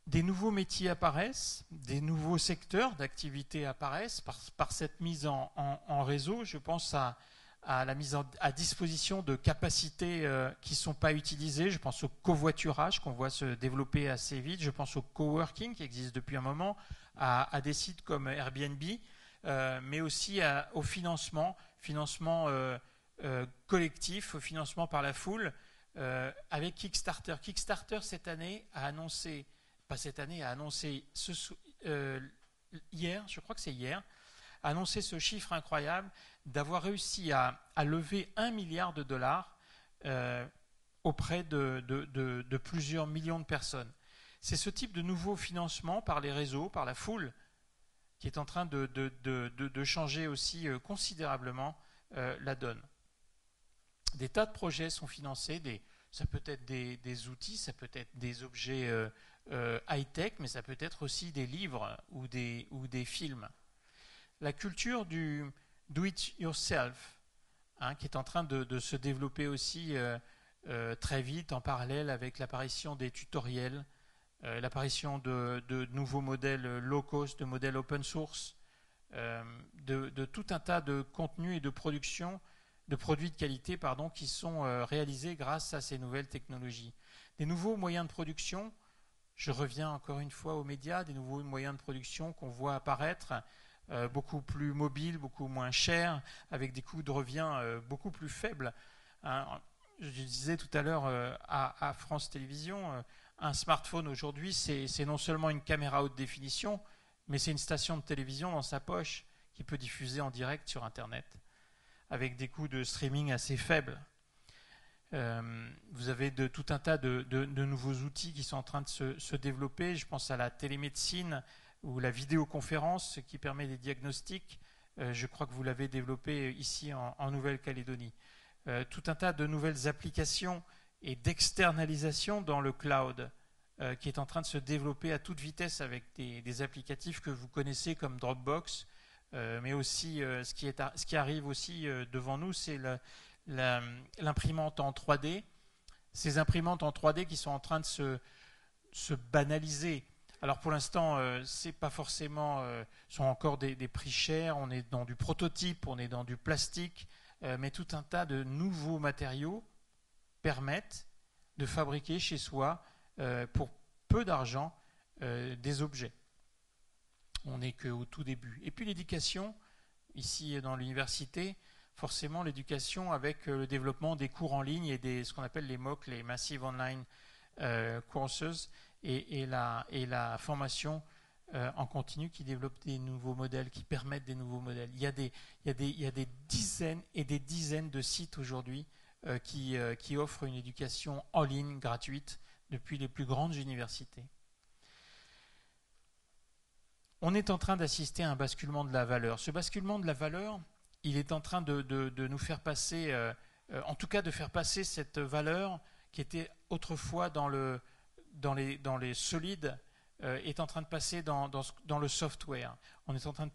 Des nouveaux métiers apparaissent, des nouveaux secteurs d'activité apparaissent par, cette mise en, réseau. Je pense à, la mise à disposition de capacités euh, qui ne sont pas utilisées. Je pense au covoiturage qu'on voit se développer assez vite. Je pense au coworking qui existe depuis un moment, à des sites comme Airbnb euh, mais aussi au financement, financement euh, euh, collectif, au financement par la foule, avec Kickstarter. Kickstarter cette année a annoncé, pas cette année, a annoncé hier, je crois que c'est hier, a annoncé ce chiffre incroyable d'avoir réussi à, lever un milliard de dollars auprès de, plusieurs millions de personnes. C'est ce type de nouveau financement par les réseaux, par la foule, qui est en train de, changer aussi euh, considérablement euh, la donne. Des tas de projets sont financés, ça peut être des, outils, ça peut être des objets euh, high-tech, mais ça peut être aussi des livres ou des, films. La culture du do-it-yourself, hein, qui est en train de, se développer aussi très vite en parallèle avec l'apparition des tutoriels, l'apparition de, nouveaux modèles low cost, de modèles open source, euh, de, tout un tas de contenus et de productions, de produits de qualité pardon, qui sont euh, réalisés grâce à ces nouvelles technologies. Des nouveaux moyens de production, je reviens encore une fois aux médias, des nouveaux moyens de production qu'on voit apparaître, beaucoup plus mobiles, beaucoup moins chers, avec des coûts de revient beaucoup plus faibles. Hein, je disais tout à l'heure à, France Télévisions, un smartphone aujourd'hui, c'est non seulement une caméra haute définition, mais c'est une station de télévision dans sa poche qui peut diffuser en direct sur Internet, avec des coûts de streaming assez faibles. Euh, vous avez tout un tas de, nouveaux outils qui sont en train de se, développer. Je pense à la télémédecine ou la vidéoconférence qui permet des diagnostics. Euh, je crois que vous l'avez développé ici en, Nouvelle-Calédonie. Euh, tout un tas de nouvelles applications et d'externalisation dans le cloud euh, qui est en train de se développer à toute vitesse avec des, applicatifs que vous connaissez comme Dropbox, euh, mais aussi euh, ce, qui arrive aussi devant nous, c'est l'imprimante en 3D. Ces imprimantes en 3D qui sont en train de se, se banaliser. Alors pour l'instant, c'est pas forcément, sont encore des, prix chers. On est dans du prototype, on est dans du plastique, mais tout un tas de nouveaux matériaux permettent de fabriquer chez soi, euh, pour peu d'argent, euh, des objets. On n'est qu'au tout début. Et puis l'éducation, ici dans l'université, forcément l'éducation avec euh, le développement des cours en ligne et des, ce qu'on appelle les MOOC, les Massive Online Courses, et, la, formation en continu qui développe des nouveaux modèles, qui permettent des nouveaux modèles. Il y a des dizaines et des dizaines de sites aujourd'hui euh, qui, euh, qui offre une éducation en ligne gratuite depuis les plus grandes universités. On est en train d'assister à un basculement de la valeur. Ce basculement de la valeur, il est en train de, de, nous faire passer, euh, en tout cas de faire passer cette valeur qui était autrefois dans, le, dans, les, dans les solides est en train de passer dans, le software.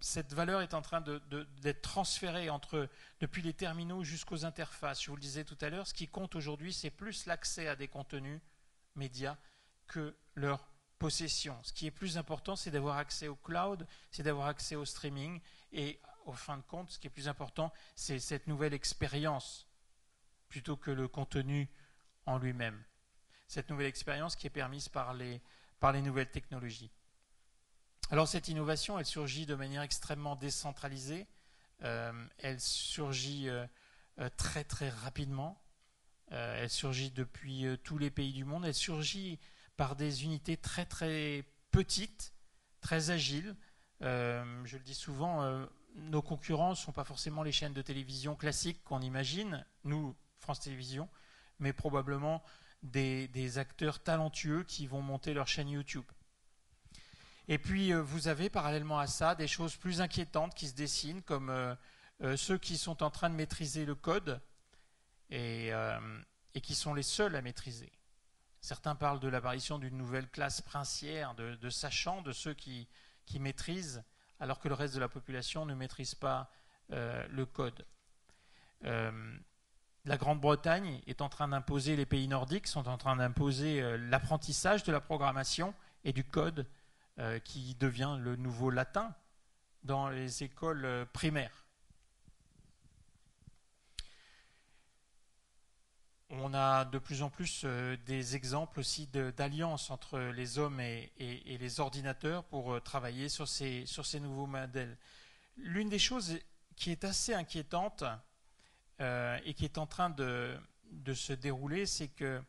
Cette valeur est en train d'être transférée entre, depuis les terminaux jusqu'aux interfaces. Je vous le disais tout à l'heure, ce qui compte aujourd'hui, c'est plus l'accès à des contenus médias que leur possession. Ce qui est plus important, c'est d'avoir accès au cloud, c'est d'avoir accès au streaming, et au fin de compte, ce qui est plus important, c'est cette nouvelle expérience plutôt que le contenu en lui-même. Cette nouvelle expérience qui est permise par les, par les nouvelles technologies. Alors cette innovation, elle surgit de manière extrêmement décentralisée, euh, elle surgit euh, euh, très très rapidement, elle surgit depuis tous les pays du monde, elle surgit par des unités très très petites, très agiles. je le dis souvent, nos concurrents ne sont pas forcément les chaînes de télévision classiques qu'on imagine, nous, France Télévisions, mais probablement des, acteurs talentueux qui vont monter leur chaîne YouTube. Et puis, euh, vous avez parallèlement à ça des choses plus inquiétantes qui se dessinent, comme euh, euh, ceux qui sont en train de maîtriser le code et, qui sont les seuls à maîtriser. Certains parlent de l'apparition d'une nouvelle classe princière de, sachants, de ceux qui, qui, maîtrisent, alors que le reste de la population ne maîtrise pas le code la Grande-Bretagne est en train d'imposer, les pays nordiques sont en train d'imposer euh, l'apprentissage de la programmation et du code euh, qui devient le nouveau latin dans les écoles euh, primaires. On a de plus en plus des exemples aussi d'alliances entre les hommes et, les ordinateurs pour travailler sur ces, sur ces nouveaux modèles. L'une des choses qui est assez inquiétante, euh, et qui est en train de, se dérouler, c'est que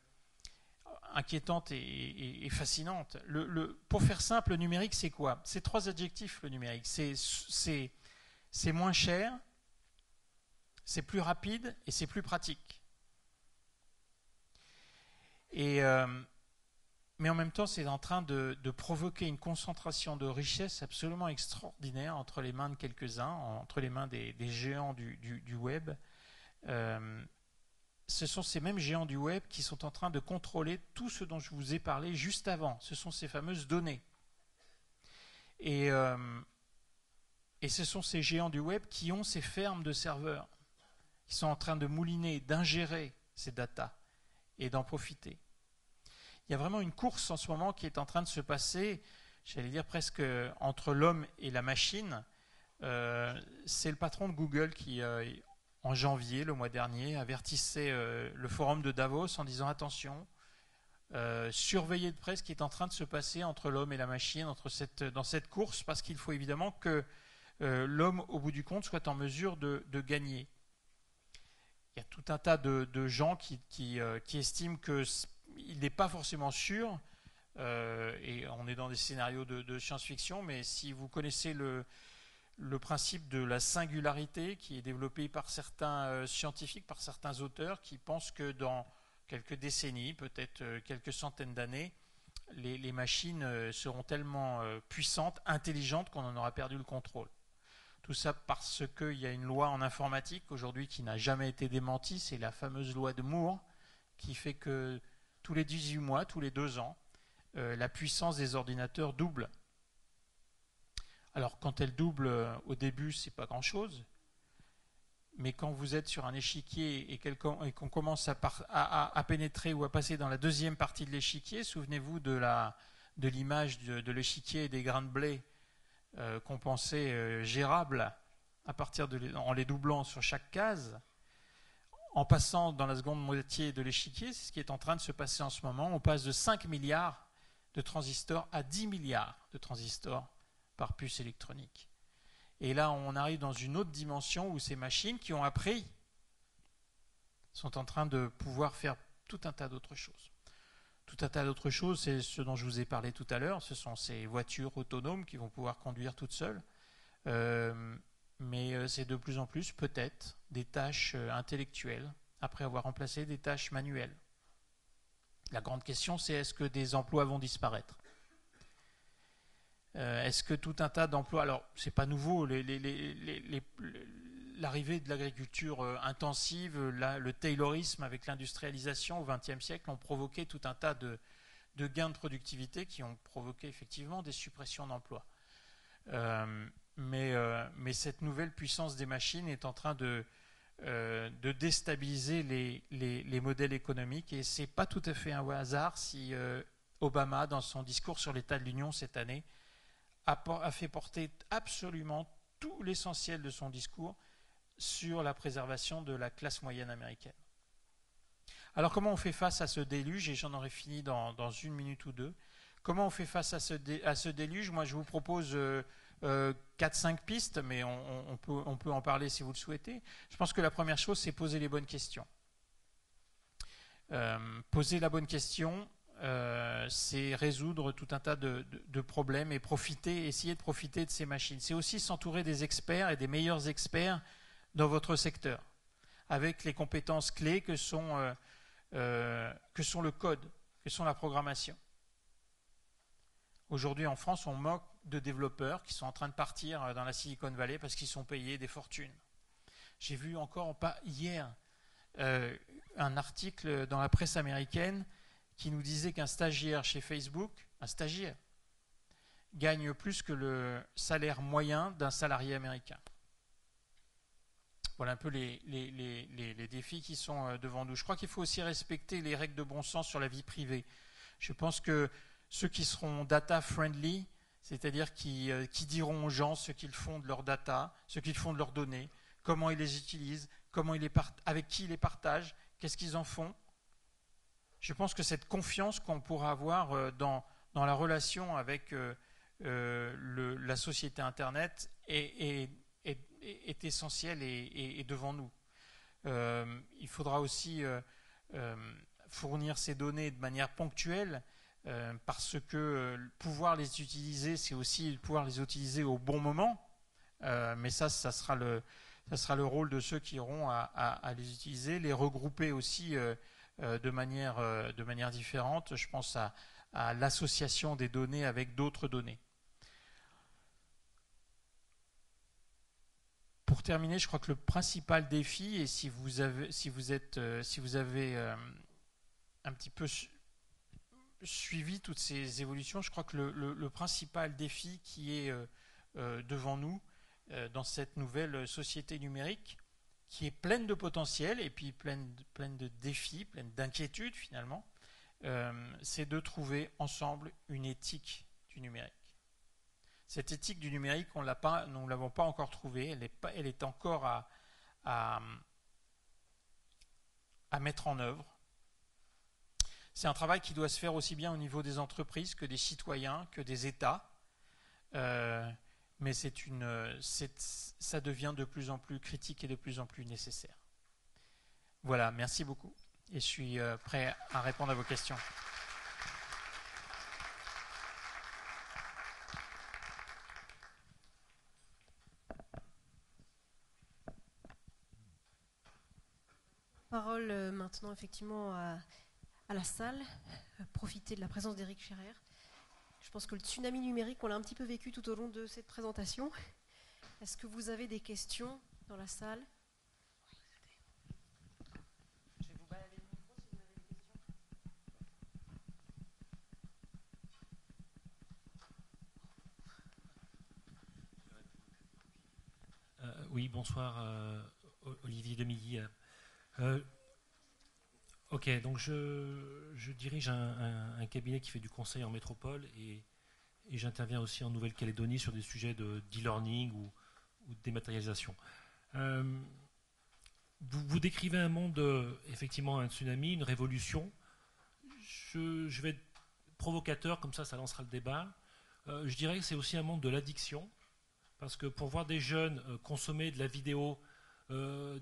inquiétante et, fascinante. Pour faire simple, le numérique, c'est quoi? C'est trois adjectifs, le numérique. C'est moins cher, c'est plus rapide et c'est plus pratique. Euh, mais en même temps, c'est en train de, provoquer une concentration de richesse absolument extraordinaire entre les mains de quelques-uns, entre les mains des, géants du web. Euh, ce sont ces mêmes géants du web qui sont en train de contrôler tout ce dont je vous ai parlé juste avant. Ce sont ces fameuses données. Et, euh, ce sont ces géants du web qui ont ces fermes de serveurs, qui sont en train de mouliner, d'ingérer ces datas et d'en profiter. Il y a vraiment une course en ce moment qui est en train de se passer, j'allais dire presque entre l'homme et la machine. Euh, c'est le patron de Google qui, en janvier, le mois dernier, avertissait euh, le forum de Davos en disant attention, euh, surveillez de près ce qui est en train de se passer entre l'homme et la machine, entre cette, dans cette course, parce qu'il faut évidemment que euh, l'homme, au bout du compte, soit en mesure de, gagner. Il y a tout un tas de, gens qui, qui, estiment qu'il n'est pas forcément sûr, et on est dans des scénarios de science-fiction, mais si vous connaissez le, le principe de la singularité qui est développé par certains euh, scientifiques, par certains auteurs qui pensent que dans quelques décennies, peut-être euh, quelques centaines d'années, les, machines euh, seront tellement puissantes, intelligentes qu'on en aura perdu le contrôle. Tout ça parce qu'il y a une loi en informatique aujourd'hui qui n'a jamais été démentie, c'est la fameuse loi de Moore, qui fait que tous les 18 mois, tous les deux ans, la puissance des ordinateurs double. Alors quand elle double euh, au début, c'est pas grand-chose, mais quand vous êtes sur un échiquier et qu'on commence à, pénétrer ou à passer dans la deuxième partie de l'échiquier, souvenez-vous de l'image de, l'échiquier et des grains de blé euh, qu'on pensait euh, gérables à partir en les doublant sur chaque case. En passant dans la seconde moitié de l'échiquier, c'est ce qui est en train de se passer en ce moment. On passe de 5 milliards de transistors à 10 milliards de transistors par puce électronique. Et là, on arrive dans une autre dimension où ces machines qui ont appris sont en train de pouvoir faire tout un tas d'autres choses. Tout un tas d'autres choses, c'est ce dont je vous ai parlé tout à l'heure, ce sont ces voitures autonomes qui vont pouvoir conduire toutes seules. Euh, mais euh, c'est de plus en plus peut-être des tâches euh, intellectuelles après avoir remplacé des tâches manuelles. La grande question, c'est est-ce que des emplois vont disparaître? Euh, est-ce que tout un tas d'emplois, alors c'est pas nouveau, l'arrivée de l'agriculture euh, intensive, le taylorisme avec l'industrialisation au XXe siècle ont provoqué tout un tas de, gains de productivité qui ont provoqué effectivement des suppressions d'emplois. mais, mais, cette nouvelle puissance des machines est en train de, déstabiliser les, les, les, modèles économiques et ce n'est pas tout à fait un hasard si Obama, dans son discours sur l'état de l'Union cette année, a, fait porter absolument tout l'essentiel de son discours sur la préservation de la classe moyenne américaine. Alors comment on fait face à ce déluge Et j'en aurai fini dans, une minute ou deux. Comment on fait face à ce, déluge? Moi, je vous propose 4-5 euh, euh, pistes, mais on, peut, on, peut, en parler si vous le souhaitez. Je pense que la première chose, c'est poser les bonnes questions. Euh, poser la bonne question, euh, c'est résoudre tout un tas de, problèmes et profiter, essayer de profiter de ces machines. C'est aussi s'entourer des experts et des meilleurs experts dans votre secteur, avec les compétences clés que sont, euh, euh, que sont le code, que sont la programmation. Aujourd'hui en France, on moque de développeurs qui sont en train de partir dans la Silicon Valley parce qu'ils sont payés des fortunes. J'ai vu encore pas hier un article dans la presse américaine qui nous disait qu'un stagiaire chez Facebook, un stagiaire, gagne plus que le salaire moyen d'un salarié américain. Voilà un peu les, défis qui sont euh, devant nous. Je crois qu'il faut aussi respecter les règles de bon sens sur la vie privée. Je pense que ceux qui seront data friendly, c'est-à-dire qui, euh, qui, diront aux gens ce qu'ils font de leurs data, ce qu'ils font de leurs données, comment ils les utilisent, comment ils les avec qui ils les partagent, qu'est-ce qu'ils en font, je pense que cette confiance qu'on pourra avoir euh, dans, dans la relation avec euh, euh, la société Internet est, est, essentielle et, devant nous. il faudra aussi fournir ces données de manière ponctuelle parce que pouvoir les utiliser, c'est aussi pouvoir les utiliser au bon moment. mais ça, ça sera, le, ça sera le rôle de ceux qui iront à, les utiliser, les regrouper aussi de, manière, euh, de manière différente. Je pense à, l'association des données avec d'autres données. Pour terminer, je crois que le principal défi, et si vous avez, si vous êtes, euh, si vous avez un petit peu suivi toutes ces évolutions, je crois que le, principal défi qui est devant nous dans cette nouvelle société numérique, qui est pleine de potentiel et puis pleine, de défis, pleine d'inquiétudes finalement, euh, c'est de trouver ensemble une éthique du numérique. Cette éthique du numérique, nous ne l'avons pas encore trouvée, elle est, encore à, à, mettre en œuvre. C'est un travail qui doit se faire aussi bien au niveau des entreprises que des citoyens, que des États. Euh, mais c'est une, ça devient de plus en plus critique et de plus en plus nécessaire. Voilà, merci beaucoup. Et je suis euh, prêt à répondre à vos questions. Parole euh, maintenant effectivement à, à la salle. Profiter de la présence d'Éric Ferrer. Je pense que le tsunami numérique, on l'a un petit peu vécu tout au long de cette présentation. Est-ce que vous avez des questions dans la salle? Euh, oui, bonsoir, euh, Olivier Demilly. Euh, Ok, donc je, dirige un, cabinet qui fait du conseil en métropole et, j'interviens aussi en Nouvelle-Calédonie sur des sujets de d'e-learning ou, de dématérialisation. Euh, vous, décrivez un monde, effectivement, un tsunami, une révolution. Je, vais être provocateur, comme ça, ça lancera le débat. Euh, je dirais que c'est aussi un monde de l'addiction, parce que pour voir des jeunes euh, consommer de la vidéo,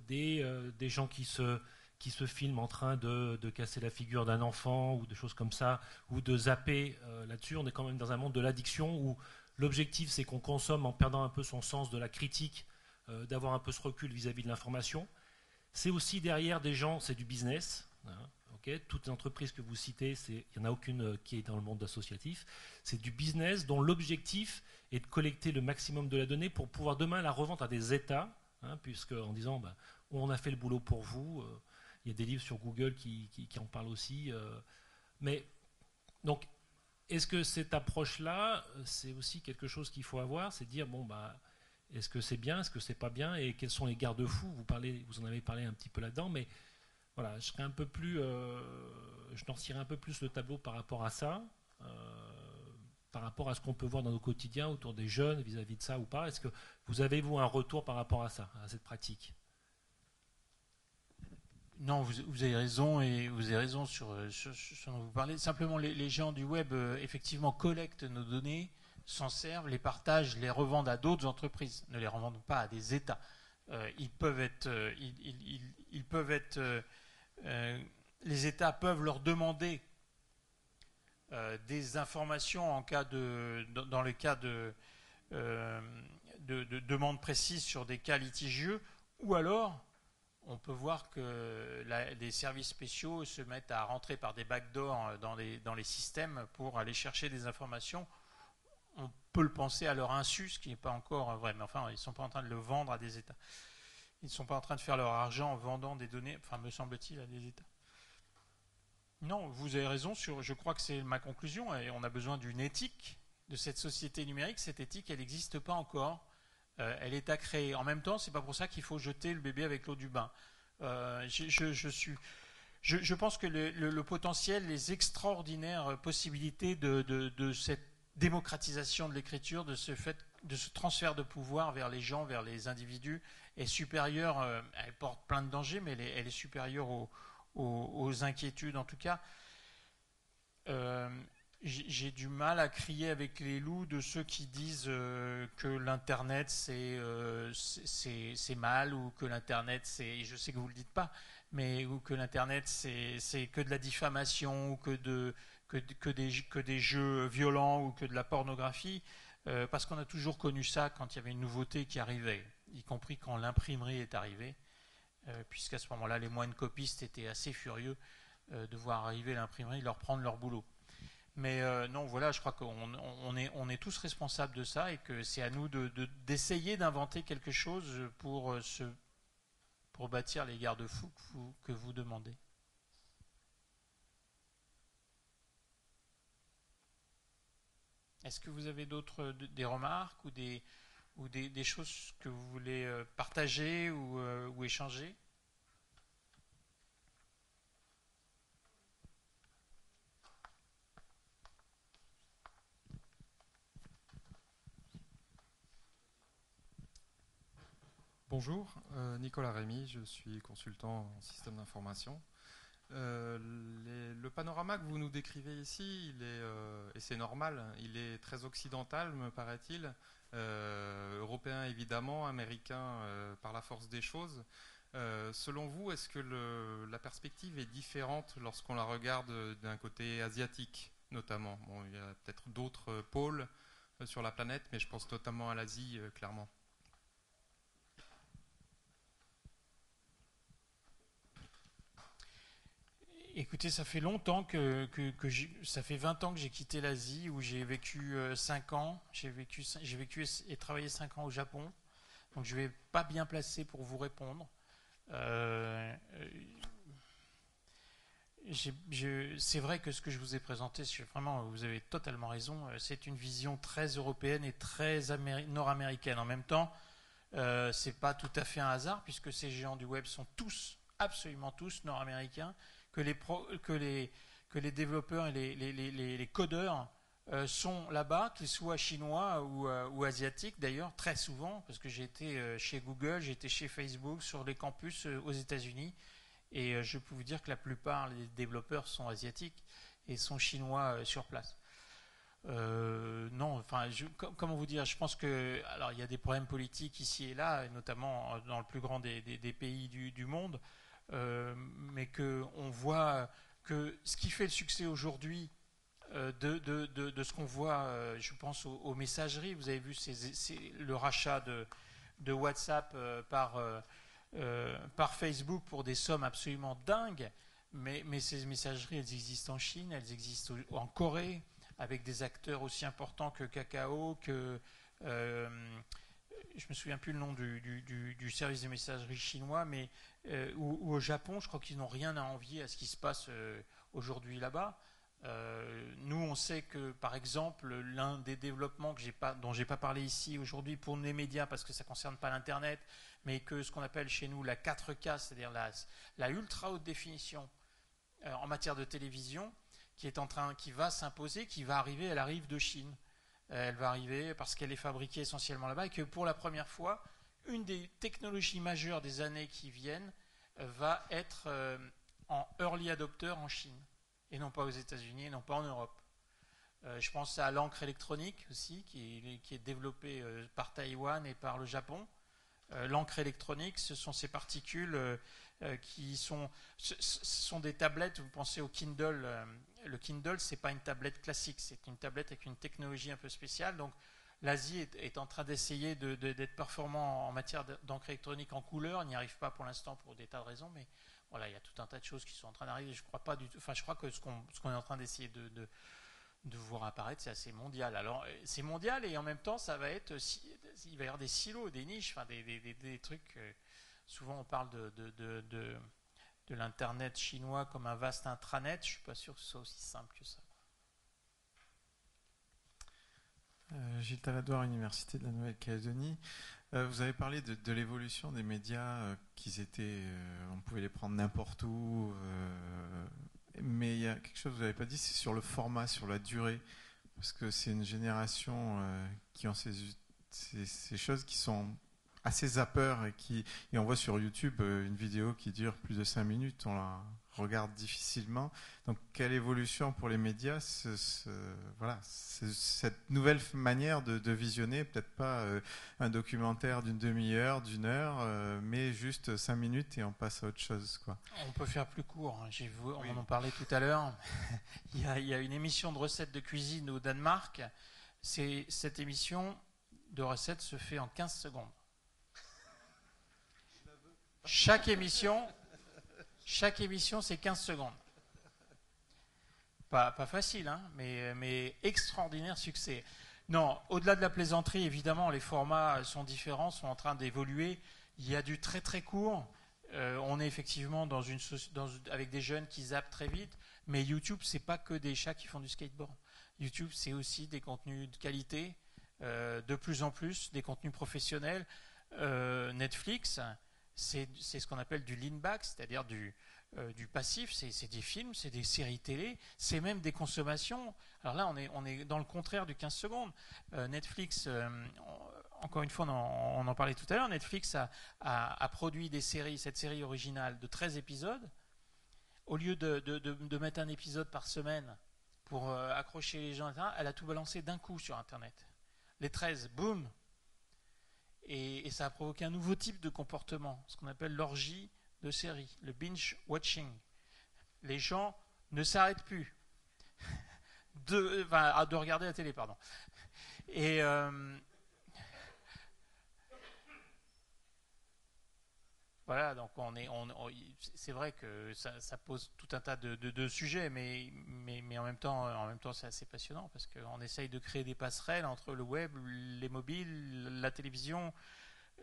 des, des gens qui se qui se filment en train de, casser la figure d'un enfant ou des choses comme ça, ou de zapper euh, là-dessus. On est quand même dans un monde de l'addiction où l'objectif c'est qu'on consomme en perdant un peu son sens de la critique, euh, d'avoir un peu ce recul vis-à-vis de l'information. C'est aussi derrière des gens, c'est du business. Hein, Toutes les entreprises que vous citez, il n'y en a aucune euh, qui est dans le monde associatif. C'est du business dont l'objectif est de collecter le maximum de la donnée pour pouvoir demain la revendre à des États, hein, puisque en disant bah, on a fait le boulot pour vous, il y a des livres sur Google qui, en parlent aussi. Euh, mais donc, est-ce que cette approche-là, c'est aussi quelque chose qu'il faut avoir, c'est dire bon bah, est-ce que c'est bien, est-ce que c'est pas bien, et quels sont les garde-fous? Vous vous en avez parlé un petit peu là-dedans, mais voilà, je serais un peu plus, euh, je un peu plus le tableau par rapport à ça, euh, par rapport à ce qu'on peut voir dans nos quotidiens autour des jeunes vis-à-vis de ça ou pas. Est-ce que vous avez vous un retour par rapport à ça, à cette pratique? Non, vous, avez raison et vous avez raison sur, ce dont vous parlez. Simplement, les, gens du web, euh, effectivement, collectent nos données, s'en servent, les partagent, les revendent à d'autres entreprises. Ne les revendent pas à des États. Euh, ils peuvent être, euh, ils, peuvent être, les États peuvent leur demander des informations en cas de, dans le cas de demandes précises sur des cas litigieux, ou alors on peut voir que les services spéciaux se mettent à rentrer par des backdoors dans les, dans les systèmes pour aller chercher des informations. On peut le penser à leur insu, ce qui n'est pas encore vrai, mais enfin, ils ne sont pas en train de le vendre à des États. Ils ne sont pas en train de faire leur argent en vendant des données, enfin, me semble-t-il, à des États. Non, vous avez raison, sur, je crois que c'est ma conclusion, et on a besoin d'une éthique de cette société numérique. Cette éthique, elle n'existe pas encore. Euh, elle est à créer. En même temps, c'est pas pour ça qu'il faut jeter le bébé avec l'eau du bain. Euh, je, suis, je, pense que le, potentiel, les extraordinaires possibilités de, cette démocratisation de l'écriture, de ce fait, de ce transfert de pouvoir vers les gens, vers les individus, est supérieur. Euh, elle porte plein de dangers, mais elle est, supérieure aux, inquiétudes, en tout cas j'ai du mal à crier avec les loups de ceux qui disent euh, que l'internet euh, c'est mal ou que l'internet c'est je sais que vous le dites pas mais ou que l'internet c'est que de la diffamation ou que de que, des, que des jeux violents ou que de la pornographie euh, parce qu'on a toujours connu ça quand il y avait une nouveauté qui arrivait y compris quand l'imprimerie est arrivée puisqu'à ce moment-là les moines copistes étaient assez furieux de voir arriver l'imprimerie leur prendre leur boulot mais euh, non, voilà, je crois qu'on est, tous responsables de ça et que c'est à nous d'essayer d'inventer quelque chose pour, euh, pour bâtir les garde-fous que vous, que vous demandez. Est-ce que vous avez d'autres des remarques ou des, ou des, choses que vous voulez euh, partager ou échanger? Bonjour, euh, Nicolas Rémy, je suis consultant en système d'information. Euh, le panorama que vous nous décrivez ici, euh, et c'est normal, il est très occidental, me paraît-il, européen évidemment, américain par la force des choses. selon vous, est-ce que la perspective est différente lorsqu'on la regarde d'un côté asiatique, notamment? Il y a peut-être d'autres pôles sur la planète, mais je pense notamment à l'Asie, clairement. Écoutez, ça fait longtemps que, ça fait 20 ans que j'ai quitté l'Asie, où j'ai vécu 5 euh, ans. J'ai vécu, et travaillé 5 ans au Japon. Donc je ne vais pas bien placer pour vous répondre. Euh, c'est vrai que ce que je vous ai présenté, vraiment, vous avez totalement raison. Euh, c'est une vision très européenne et très nord-américaine. En même temps, euh, c'est pas tout à fait un hasard puisque ces géants du web sont tous, absolument tous, nord-américains que les, que les, que les développeurs et les, les, codeurs euh, sont là-bas, qu'ils soient chinois ou, euh, ou asiatiques d'ailleurs, très souvent, parce que j'ai été euh, chez Google, j'ai été chez Facebook, sur les campus aux États-Unis, et je peux vous dire que la plupart des développeurs sont asiatiques et sont chinois sur place. non, enfin, comment vous dire Je pense que, alors, il y a des problèmes politiques ici et là, notamment dans le plus grand des, pays du monde. Euh, mais qu'on voit que ce qui fait le succès aujourd'hui euh, de, de, de, ce qu'on voit, euh, je pense aux, messageries, vous avez vu le rachat de, WhatsApp par, par Facebook pour des sommes absolument dingues, mais, ces messageries, elles existent en Chine, elles existent en Corée, avec des acteurs aussi importants que Kakao, que je me souviens plus le nom du, du, service de messagerie chinois, mais euh, ou, au Japon, je crois qu'ils n'ont rien à envier à ce qui se passe euh, aujourd'hui là-bas. Euh, nous, on sait que, par exemple, l'un des développements que pas, dont je n'ai pas parlé ici aujourd'hui pour les médias, parce que ça ne concerne pas l'Internet, mais que ce qu'on appelle chez nous la 4K, c'est-à-dire la, la, ultra haute définition euh, en matière de télévision, qui est en train, qui va s'imposer, qui va arriver, elle arrive de Chine. Elle va arriver parce qu'elle est fabriquée essentiellement là-bas et que pour la première fois, une des technologies majeures des années qui viennent va être en early adopter en Chine et non pas aux États-Unis, et non pas en Europe. Euh, je pense à l'encre électronique aussi, qui est, développée euh, par Taïwan et par le Japon. Euh, l'encre électronique, ce sont ces particules qui sont, sont des tablettes. Vous pensez au Kindle. le Kindle, c'est pas une tablette classique, c'est une tablette avec une technologie un peu spéciale. Donc, l'Asie est, en train d'essayer d'être de, performant en matière d'encre électronique en couleur. N'y arrive pas pour l'instant pour des tas de raisons, mais voilà, il y a tout un tas de choses qui sont en train d'arriver. Je crois pas du Enfin, je crois que ce qu'on est en train d'essayer de, voir apparaître, c'est assez mondial. Alors, euh, c'est mondial et en même temps, ça va être. Il va y avoir des silos, des niches, enfin, des, trucs. Euh, souvent, on parle de, l'internet chinois comme un vaste intranet. Je suis pas sûr que ce soit aussi simple que ça. Euh, Gilles Taladoire, Université de la Nouvelle-Calédonie. Euh, vous avez parlé de, l'évolution des médias, euh, qu'ils étaient, euh, on pouvait les prendre n'importe où, mais il y a quelque chose que vous n'avez pas dit, c'est sur le format, sur la durée, parce que c'est une génération qui ont ces, ces, choses qui sont assez zappeurs et qui, et on voit sur YouTube une vidéo qui dure plus de 5 minutes, regarde difficilement. Donc, quelle évolution pour les médias ce, voilà, cette nouvelle manière de, visionner, peut-être pas euh, un documentaire d'une demi-heure, d'une heure, euh, mais juste cinq minutes et on passe à autre chose. Quoi. On peut faire plus court. Hein. On en parlait tout à l'heure. il, y a une émission de recettes de cuisine au Danemark. Cette émission de recettes se fait en 15 secondes. Chaque émission, chaque émission, c'est 15 secondes. Pas, facile, hein, mais, extraordinaire succès. Non, au-delà de la plaisanterie, évidemment, les formats sont différents, sont en train d'évoluer. Il y a du très très court. Euh, on est effectivement dans une, avec des jeunes qui zappent très vite, mais YouTube, c'est pas que des chats qui font du skateboard. YouTube, c'est aussi des contenus de qualité, euh, de plus en plus, des contenus professionnels. Euh, Netflix, c'est ce qu'on appelle du lean back, c'est-à-dire du, euh, passif, c'est des films, c'est des séries télé, c'est même des consommations. Alors là, on est, dans le contraire du 15 secondes. Euh, Netflix, euh, encore une fois, on en, parlait tout à l'heure, Netflix a, produit des séries, cette série originale de 13 épisodes. Au lieu de, de, mettre un épisode par semaine pour accrocher les gens, elle a tout balancé d'un coup sur Internet. Les 13, boum, et, ça a provoqué un nouveau type de comportement, ce qu'on appelle l'orgie de série, le binge watching. Les gens ne s'arrêtent plus de, regarder la télé, pardon. Euh, Voilà, donc on est, on, c'est vrai que ça, pose tout un tas de, sujets, mais, mais, en même temps, en même temps, c'est assez passionnant parce qu'on essaye de créer des passerelles entre le web, les mobiles, la télévision,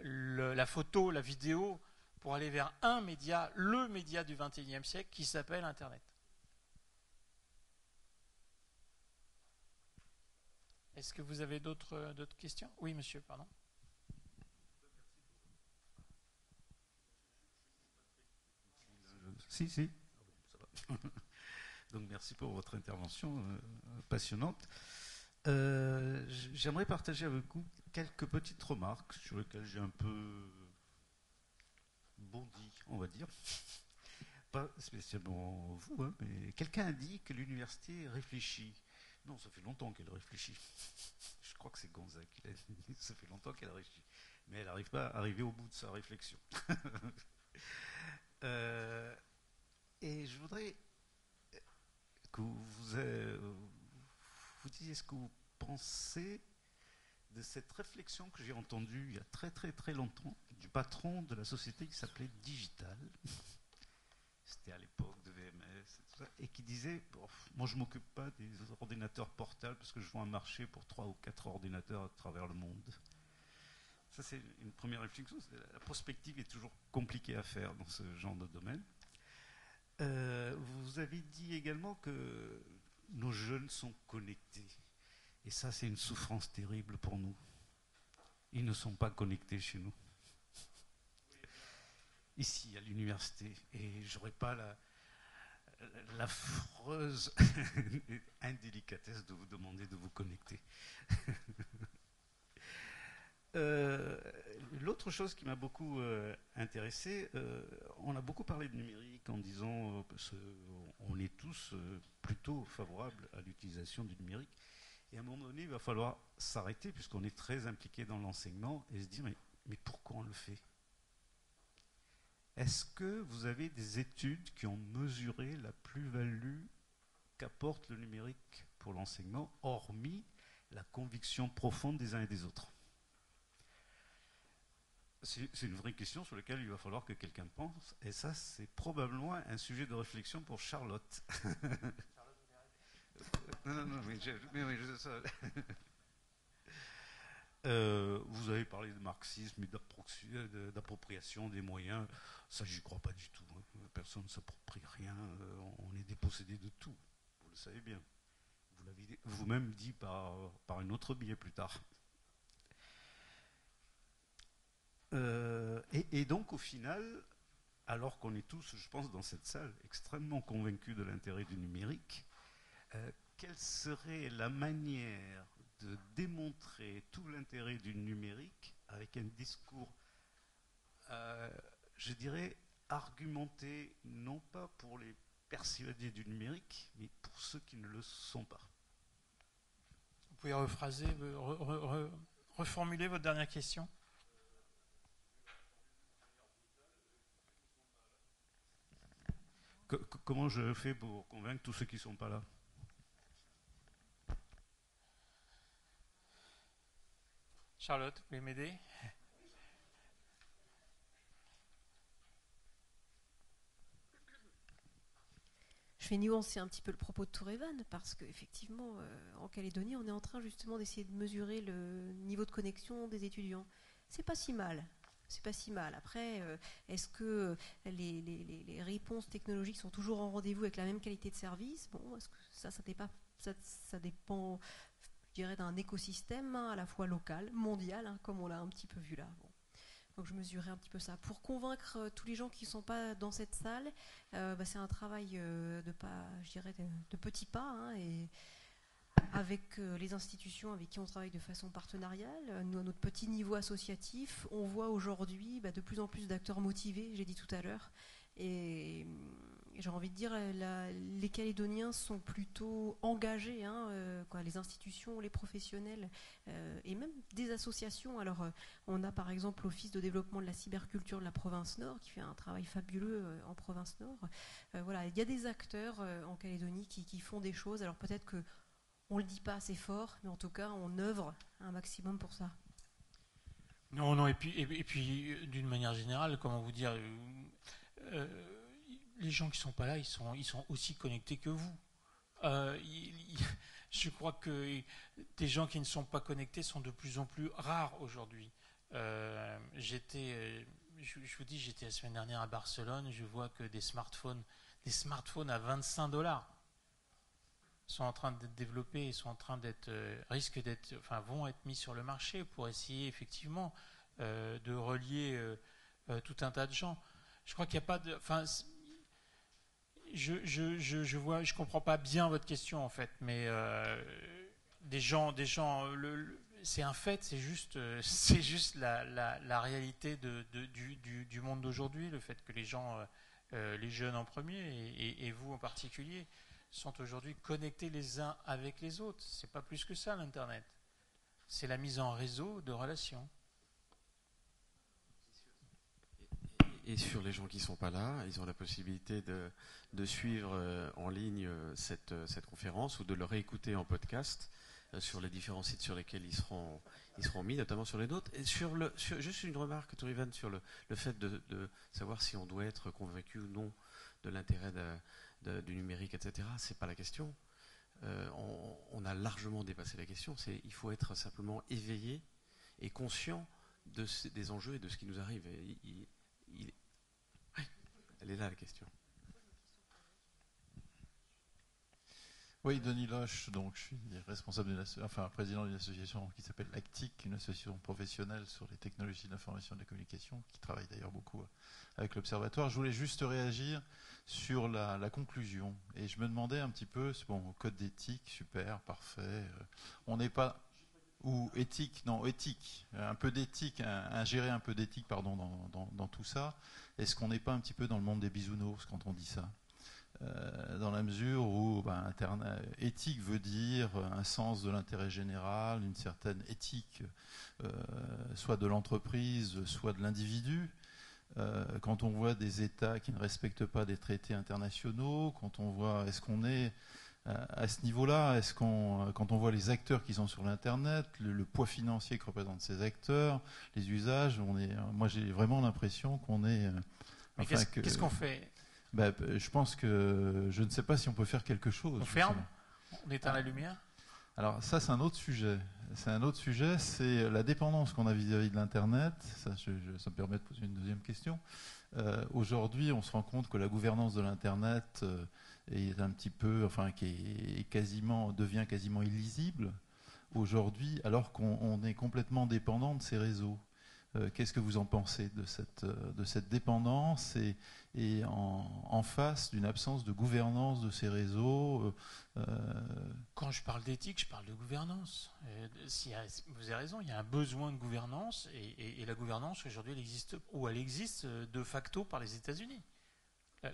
la photo, la vidéo, pour aller vers un média, le média du XXIe siècle, qui s'appelle Internet. Est-ce que vous avez d'autres questions? Oui, monsieur, pardon. Si, si. Donc merci pour votre intervention euh, passionnante. Euh, j'aimerais partager avec vous quelques petites remarques sur lesquelles j'ai un peu bondi, on va dire. Pas spécialement vous, hein, mais quelqu'un a dit que l'université réfléchit. Non, ça fait longtemps qu'elle réfléchit. Je crois que c'est Gonzague qui l'a dit. Ça fait longtemps qu'elle réfléchit. Mais elle n'arrive pas à arriver au bout de sa réflexion. euh, et je voudrais que vous, vous disiez ce que vous pensez de cette réflexion que j'ai entendue il y a très très très longtemps du patron de la société qui s'appelait Digital. C'était à l'époque de VMS et, qui disait Moi je m'occupe pas des ordinateurs portables parce que je vois un marché pour trois ou quatre ordinateurs à travers le monde. Ça, c'est une première réflexion. La prospective est toujours compliquée à faire dans ce genre de domaine. Euh, vous avez dit également que nos jeunes sont connectés. Et ça, c'est une souffrance terrible pour nous. Ils ne sont pas connectés chez nous. Ici, à l'université. Et j'aurais pas la, l'affreuse indélicatesse de vous demander de vous connecter. Euh, l'autre chose qui m'a beaucoup euh, intéressé, euh, on a beaucoup parlé de numérique en disant qu'on est tous plutôt favorables à l'utilisation du numérique. Et à un moment donné, il va falloir s'arrêter puisqu'on est très impliqué dans l'enseignement et se dire mais, mais pourquoi on le fait? Est-ce que vous avez des études qui ont mesuré la plus-value qu'apporte le numérique pour l'enseignement, hormis la conviction profonde des uns et des autres? C'est une vraie question sur laquelle il va falloir que quelqu'un pense. Et ça, c'est probablement un sujet de réflexion pour Charlotte. non, non, non, mais, oui, je sais ça. Euh, vous avez parlé de marxisme et d'appropriation des moyens. Ça, j'y crois pas du tout. Hein. Personne ne s'approprie rien. Euh, on est dépossédé de tout. Vous le savez bien. Vous l'avez vous-même dit par, par un autre biais plus tard. Et, donc, au final, alors qu'on est tous, je pense, dans cette salle, extrêmement convaincus de l'intérêt du numérique, quelle serait la manière de démontrer tout l'intérêt du numérique avec un discours, euh, je dirais, argumenté non pas pour les persuadés du numérique, mais pour ceux qui ne le sont pas? Vous pouvez reformuler votre dernière question? Comment je fais pour convaincre tous ceux qui ne sont pas là? Charlotte, vous pouvez m'aider? Je vais nuancer un petit peu le propos de Tourévan parce qu'effectivement, euh, en Calédonie, on est en train justement d'essayer de mesurer le niveau de connexion des étudiants. C'est pas si mal. C'est pas si mal. Après, euh, est-ce que les, réponses technologiques sont toujours en rendez-vous avec la même qualité de service? Bon, est-ce que ça, ça, dépend, je dirais, d'un écosystème hein, à la fois local, mondial, hein, comme on l'a un petit peu vu là. Donc je mesurais un petit peu ça. Pour convaincre euh, tous les gens qui ne sont pas dans cette salle, euh, bah, c'est un travail euh, de pas, je dirais, de, petits pas, hein, avec les institutions avec qui on travaille de façon partenariale, nous à notre petit niveau associatif, on voit aujourd'hui bah, de plus en plus d'acteurs motivés, j'ai dit tout à l'heure, et j'ai envie de dire, euh, les Calédoniens sont plutôt engagés, hein, euh, les institutions, les professionnels euh, et même des associations. Alors, on a par exemple l'Office de développement de la cyberculture de la province Nord qui fait un travail fabuleux en province Nord. voilà, il y a des acteurs en Calédonie qui, qui, font des choses. Alors peut-être que on le dit pas assez fort, mais en tout cas, on œuvre un maximum pour ça. Non, non, et puis, et, puis d'une manière générale, comment vous dire les gens qui ne sont pas là, ils sont, ils sont aussi connectés que vous. Euh, je crois que des gens qui ne sont pas connectés sont de plus en plus rares aujourd'hui. Euh, j'étais, euh, je, vous dis, j'étais la semaine dernière à Barcelone, je vois que des smartphones, des smartphones à 25 dollars sont en train d'être développés, sont en train d'être, risquent d'être, enfin, vont être mis sur le marché pour essayer effectivement de relier tout un tas de gens. Je crois qu'il n'y a pas enfin, je, je, je, vois, je comprends pas bien votre question en fait, mais euh, des gens, des gens, c'est un fait, c'est juste, euh, c'est juste la, la, la réalité de, du, du, monde d'aujourd'hui, le fait que les gens, euh, euh les jeunes en premier et, et, vous en particulier, sont aujourd'hui connectés les uns avec les autres. C'est pas plus que ça l'internet. C'est la mise en réseau de relations. et sur les gens qui ne sont pas là, ils ont la possibilité de, de suivre euh, en ligne euh, cette, euh, cette, conférence ou de le réécouter en podcast sur les différents sites sur lesquels ils seront, ils seront mis, notamment sur les nôtres. Et sur le, juste une remarque, Tourivan, sur le, fait de, de, savoir si on doit être convaincu ou non de l'intérêt du numérique, etc. C'est pas la question. Euh, on, on, a largement dépassé la question. C'est il faut être simplement éveillé et conscient de, des enjeux et de ce qui nous arrive. Elle est là la question. Oui, Denis Loche, donc je suis responsable enfin président d'une association qui s'appelle ACTIC, une association professionnelle sur les technologies de l'information et de la communication, qui travaille d'ailleurs beaucoup avec l'Observatoire. Je voulais juste réagir sur la, conclusion. Et je me demandais un petit peu, bon, code d'éthique, super, parfait. Euh, on n'est pas. Ou éthique, non, éthique, un peu d'éthique, ingérer un peu d'éthique, pardon, dans tout ça. Est-ce qu'on n'est pas un petit peu dans le monde des bisounours quand on dit ça? Euh, dans la mesure où ben, éthique veut dire un sens de l'intérêt général, une certaine éthique, euh, soit de l'entreprise, soit de l'individu. Euh, quand on voit des États qui ne respectent pas des traités internationaux, quand on voit, est-ce qu'on est à ce niveau-là, est-ce qu'on, quand on voit les acteurs qui sont sur l'Internet, le, poids financier que représentent ces acteurs, les usages, on est, moi j'ai vraiment l'impression qu'on est. qu'est-ce qu'on fait? Bah, je pense que je ne sais pas si on peut faire quelque chose. On ferme On éteint la lumière Alors ça, c'est un autre sujet. C'est un autre sujet, c'est la dépendance qu'on a vis-à-vis de l'Internet. Ça, ça, me permet de poser une deuxième question. Euh, aujourd'hui, on se rend compte que la gouvernance de l'Internet euh, est un petit peu, enfin, qui est quasiment, devient quasiment illisible aujourd'hui, alors qu'on est complètement dépendant de ces réseaux. Euh, qu'est-ce que vous en pensez de cette, de cette dépendance et, et en, face d'une absence de gouvernance de ces réseaux. Euh, euh, Quand je parle d'éthique, je parle de gouvernance. Euh, vous avez raison, il y a un besoin de gouvernance et, la gouvernance aujourd'hui, elle existe ou elle existe de facto par les États-Unis.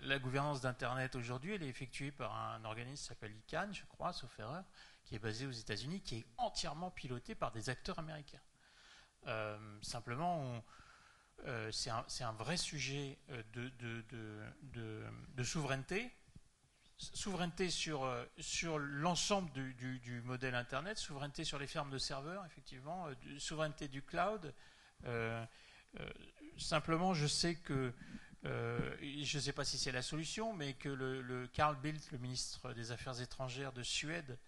La, gouvernance d'Internet aujourd'hui, elle est effectuée par un organisme qui s'appelle ICANN, je crois, sauf erreur, qui est basé aux États-Unis, qui est entièrement piloté par des acteurs américains. Simplement, on, euh, c'est un, vrai sujet euh, de, souveraineté. Souveraineté sur, euh, l'ensemble du, modèle Internet, souveraineté sur les fermes de serveurs, effectivement, souveraineté du cloud. simplement, je sais que, je ne sais pas si c'est la solution, mais que le, Carl Bildt, le ministre des Affaires étrangères de Suède,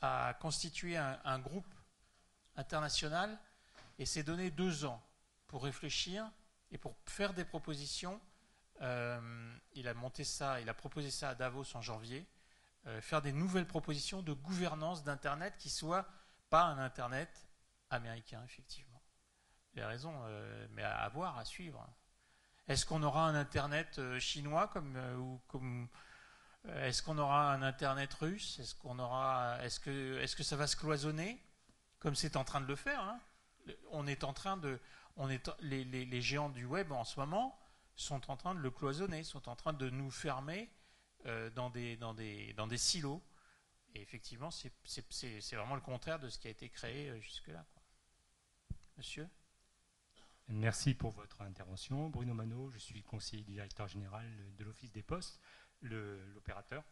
a constitué un groupe international et s'est donné deux ans pour réfléchir et pour faire des propositions. Euh, il a monté ça, il a proposé ça à Davos en janvier, euh, faire des nouvelles propositions de gouvernance d'Internet qui soit pas un Internet américain, effectivement. Il a raison, euh, mais à, voir, à suivre. Est-ce qu'on aura un Internet chinois comme, ou comme est-ce qu'on aura un Internet russe? Est-ce qu'on aura Est-ce que est-ce que ça va se cloisonner? Comme c'est en train de le faire hein? On est en train de les, géants du web en ce moment sont en train de le cloisonner, sont en train de nous fermer euh, dans, des, dans, des, dans des silos. Et effectivement, c'est vraiment le contraire de ce qui a été créé euh, jusque-là. Monsieur? Merci pour votre intervention. Bruno Mano, je suis conseiller du directeur général de l'Office des Postes, l'opérateur.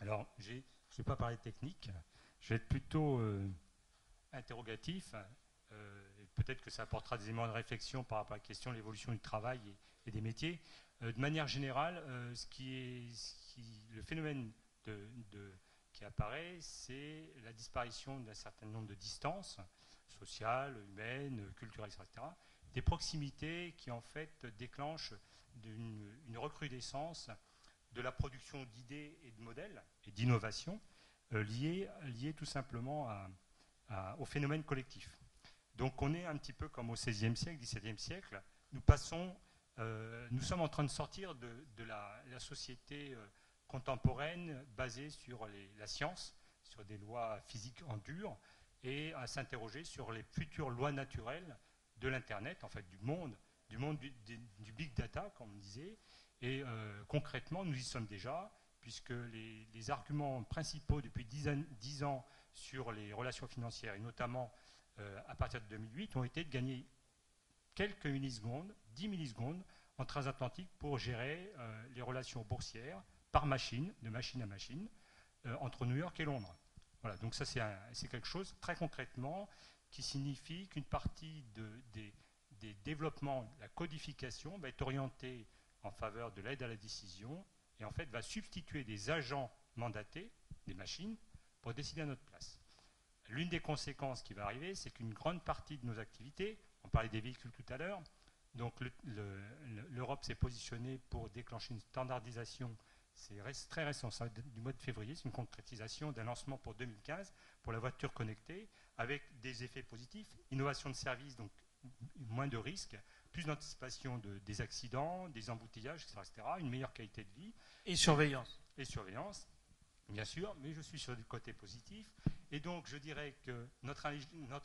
Alors, je ne vais pas parler technique, je vais être plutôt euh, interrogatif peut-être que ça apportera des éléments de réflexion par rapport à la question de l'évolution du travail et, des métiers. Euh, de manière générale, euh, le phénomène qui apparaît, c'est la disparition d'un certain nombre de distances sociales, humaines, culturelles, etc. Des proximités qui en fait déclenchent une, recrudescence de la production d'idées et de modèles et d'innovations euh, liées, tout simplement au phénomène collectif. Donc on est un petit peu comme au XVIe siècle, XVIIe siècle. Nous passons, euh, nous sommes en train de sortir de, la, société euh, contemporaine basée sur la science, sur des lois physiques en dur, et à s'interroger sur les futures lois naturelles de l'Internet, en fait du monde, du monde du, big data, comme on disait. Et euh, concrètement, nous y sommes déjà, puisque les, arguments principaux depuis dix ans sur les relations financières, et notamment euh, à partir de 2008 ont été de gagner quelques millisecondes, 10 millisecondes en transatlantique pour gérer euh, les relations boursières par machine, de machine à machine, euh, entre New York et Londres. Voilà, donc ça c'est quelque chose très concrètement qui signifie qu'une partie des, des, développements, la codification va être orientée en faveur de l'aide à la décision et en fait va substituer des agents mandatés, des machines, pour décider à notre place. L'une des conséquences qui va arriver, c'est qu'une grande partie de nos activités, on parlait des véhicules tout à l'heure, donc l'Europe s'est positionnée pour déclencher une standardisation c'est très récent, ça, du mois de février, c'est une concrétisation d'un lancement pour 2015 pour la voiture connectée, avec des effets positifs, innovation de service, donc moins de risques, plus d'anticipation de, des accidents, des embouteillages, etc., etc., une meilleure qualité de vie. Et surveillance. Et surveillance, bien sûr, mais je suis sur du côté positif. Et donc, je dirais que notre,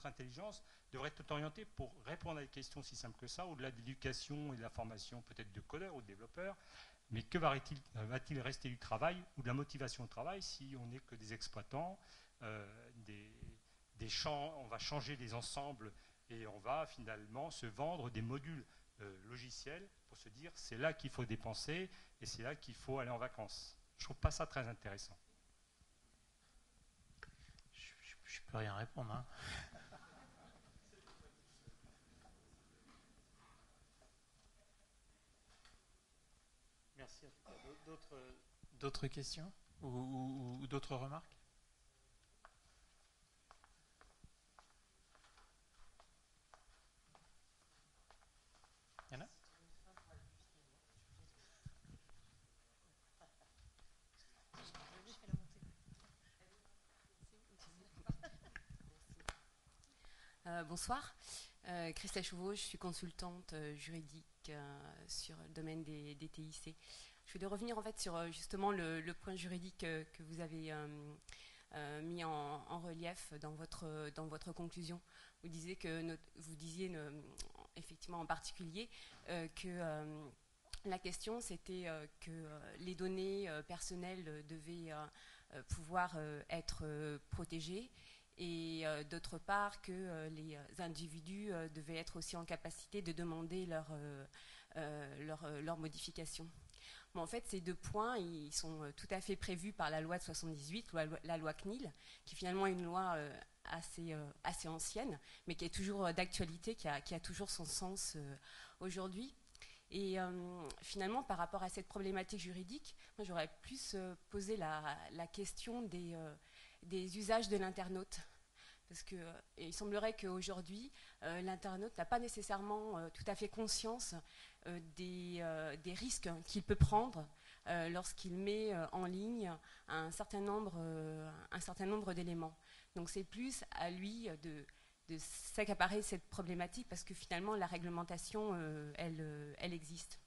intelligence devrait être orientée pour répondre à des questions aussi simples que ça, au-delà de l'éducation et de la formation peut-être de codeurs ou de développeurs. Mais que va-t-il va rester du travail ou de la motivation au travail si on n'est que des exploitants, euh, des, champs, on va changer des ensembles et on va finalement se vendre des modules euh, logiciels pour se dire c'est là qu'il faut dépenser et c'est là qu'il faut aller en vacances. Je trouve pas ça très intéressant. Je ne peux rien répondre. Hein. Merci. D'autres questions ou d'autres remarques? Euh, bonsoir. Euh, Christelle Chauveau, je suis consultante euh, juridique sur le domaine des, TIC. Je voulais revenir en fait sur justement le, point juridique que vous avez mis en, relief dans votre, dans votre conclusion. Vous, disiez que vous disiez effectivement en particulier que la question c'était que les données personnelles devaient pouvoir être protégées et euh, d'autre part que euh, les individus euh, devaient être aussi en capacité de demander leur, leur, leur modification. En fait, ces deux points, ils sont tout à fait prévus par la loi de 78, la loi CNIL, qui finalement est une loi assez, assez ancienne, mais qui est toujours d'actualité, qui a, qui a, toujours son sens aujourd'hui. Et finalement, par rapport à cette problématique juridique, j'aurais plus posé la, la question des, des usages de l'internaute. Parce que il semblerait qu'aujourd'hui, euh, l'internaute n'a pas nécessairement euh, tout à fait conscience euh, des, risques qu'il peut prendre lorsqu'il met en ligne un certain nombre, d'éléments. Donc c'est plus à lui de, s'accaparer cette problématique parce que finalement la réglementation, elle existe.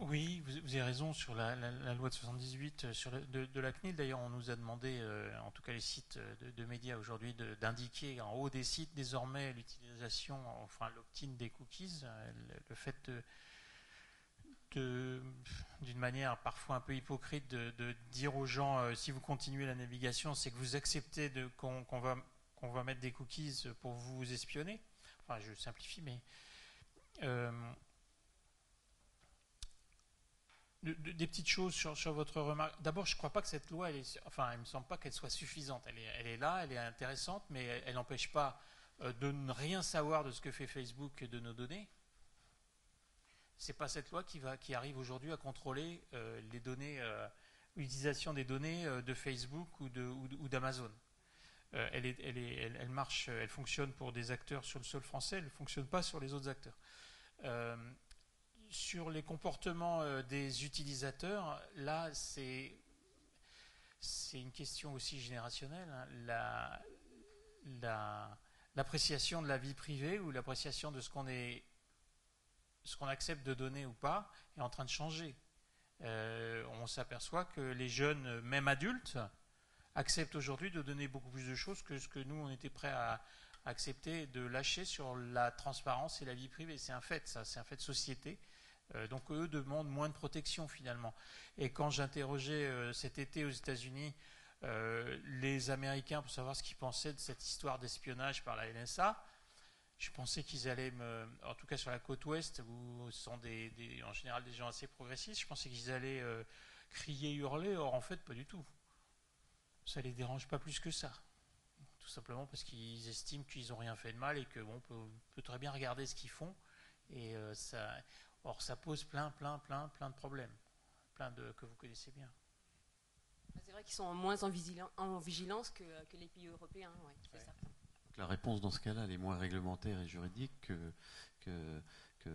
Oui, vous, avez raison sur la, loi de 78 euh, sur de, la CNIL. D'ailleurs, on nous a demandé, euh, en tout cas les sites de, médias aujourd'hui, d'indiquer en haut des sites désormais l'utilisation, enfin l'opt-in des cookies, euh, le, fait de, d'une manière parfois un peu hypocrite de, dire aux gens si vous continuez la navigation, c'est que vous acceptez qu'on, va, qu'on va mettre des cookies pour vous espionner. Enfin, je simplifie, mais des petites choses sur, votre remarque. D'abord, je ne crois pas que cette loi, elle enfin, il me semble pas qu'elle soit suffisante. Elle est, elle là, elle est intéressante, mais elle n'empêche pas euh, de ne rien savoir de ce que fait Facebook et de nos données. C'est pas cette loi qui, va, qui arrive aujourd'hui à contrôler euh, les données, euh, l'utilisation des données de Facebook ou d'Amazon. Elle, est, elle, est, elle, marche, elle fonctionne pour des acteurs sur le sol français, elle ne fonctionne pas sur les autres acteurs sur les comportements euh, des utilisateurs, là, c'est une question aussi générationnelle. Hein. l'appréciation de la vie privée ou l'appréciation de ce qu'on est, ce qu'on accepte de donner ou pas, est en train de changer. Euh, on s'aperçoit que les jeunes, même adultes, acceptent aujourd'hui de donner beaucoup plus de choses que ce que nous on était prêts à accepter de lâcher sur la transparence et la vie privée. C'est un fait, ça, c'est un fait de société. Euh, donc eux demandent moins de protection finalement. Et quand j'interrogeais euh, cet été aux États-Unis euh, les Américains pour savoir ce qu'ils pensaient de cette histoire d'espionnage par la NSA, je pensais qu'ils allaient me, en tout cas sur la côte ouest, où ce sont en général des gens assez progressistes, je pensais qu'ils allaient crier, hurler. Or en fait, pas du tout. Ça les dérange pas plus que ça tout simplement parce qu'ils estiment qu'ils n'ont rien fait de mal et que bon, on peut, très bien regarder ce qu'ils font. Et ça, Or, ça pose plein, plein, plein, plein de problèmes, plein de que vous connaissez bien. C'est vrai qu'ils sont moins en, en vigilance que, les pays européens, La réponse dans ce cas-là, elle est moins réglementaire et juridique que, que, que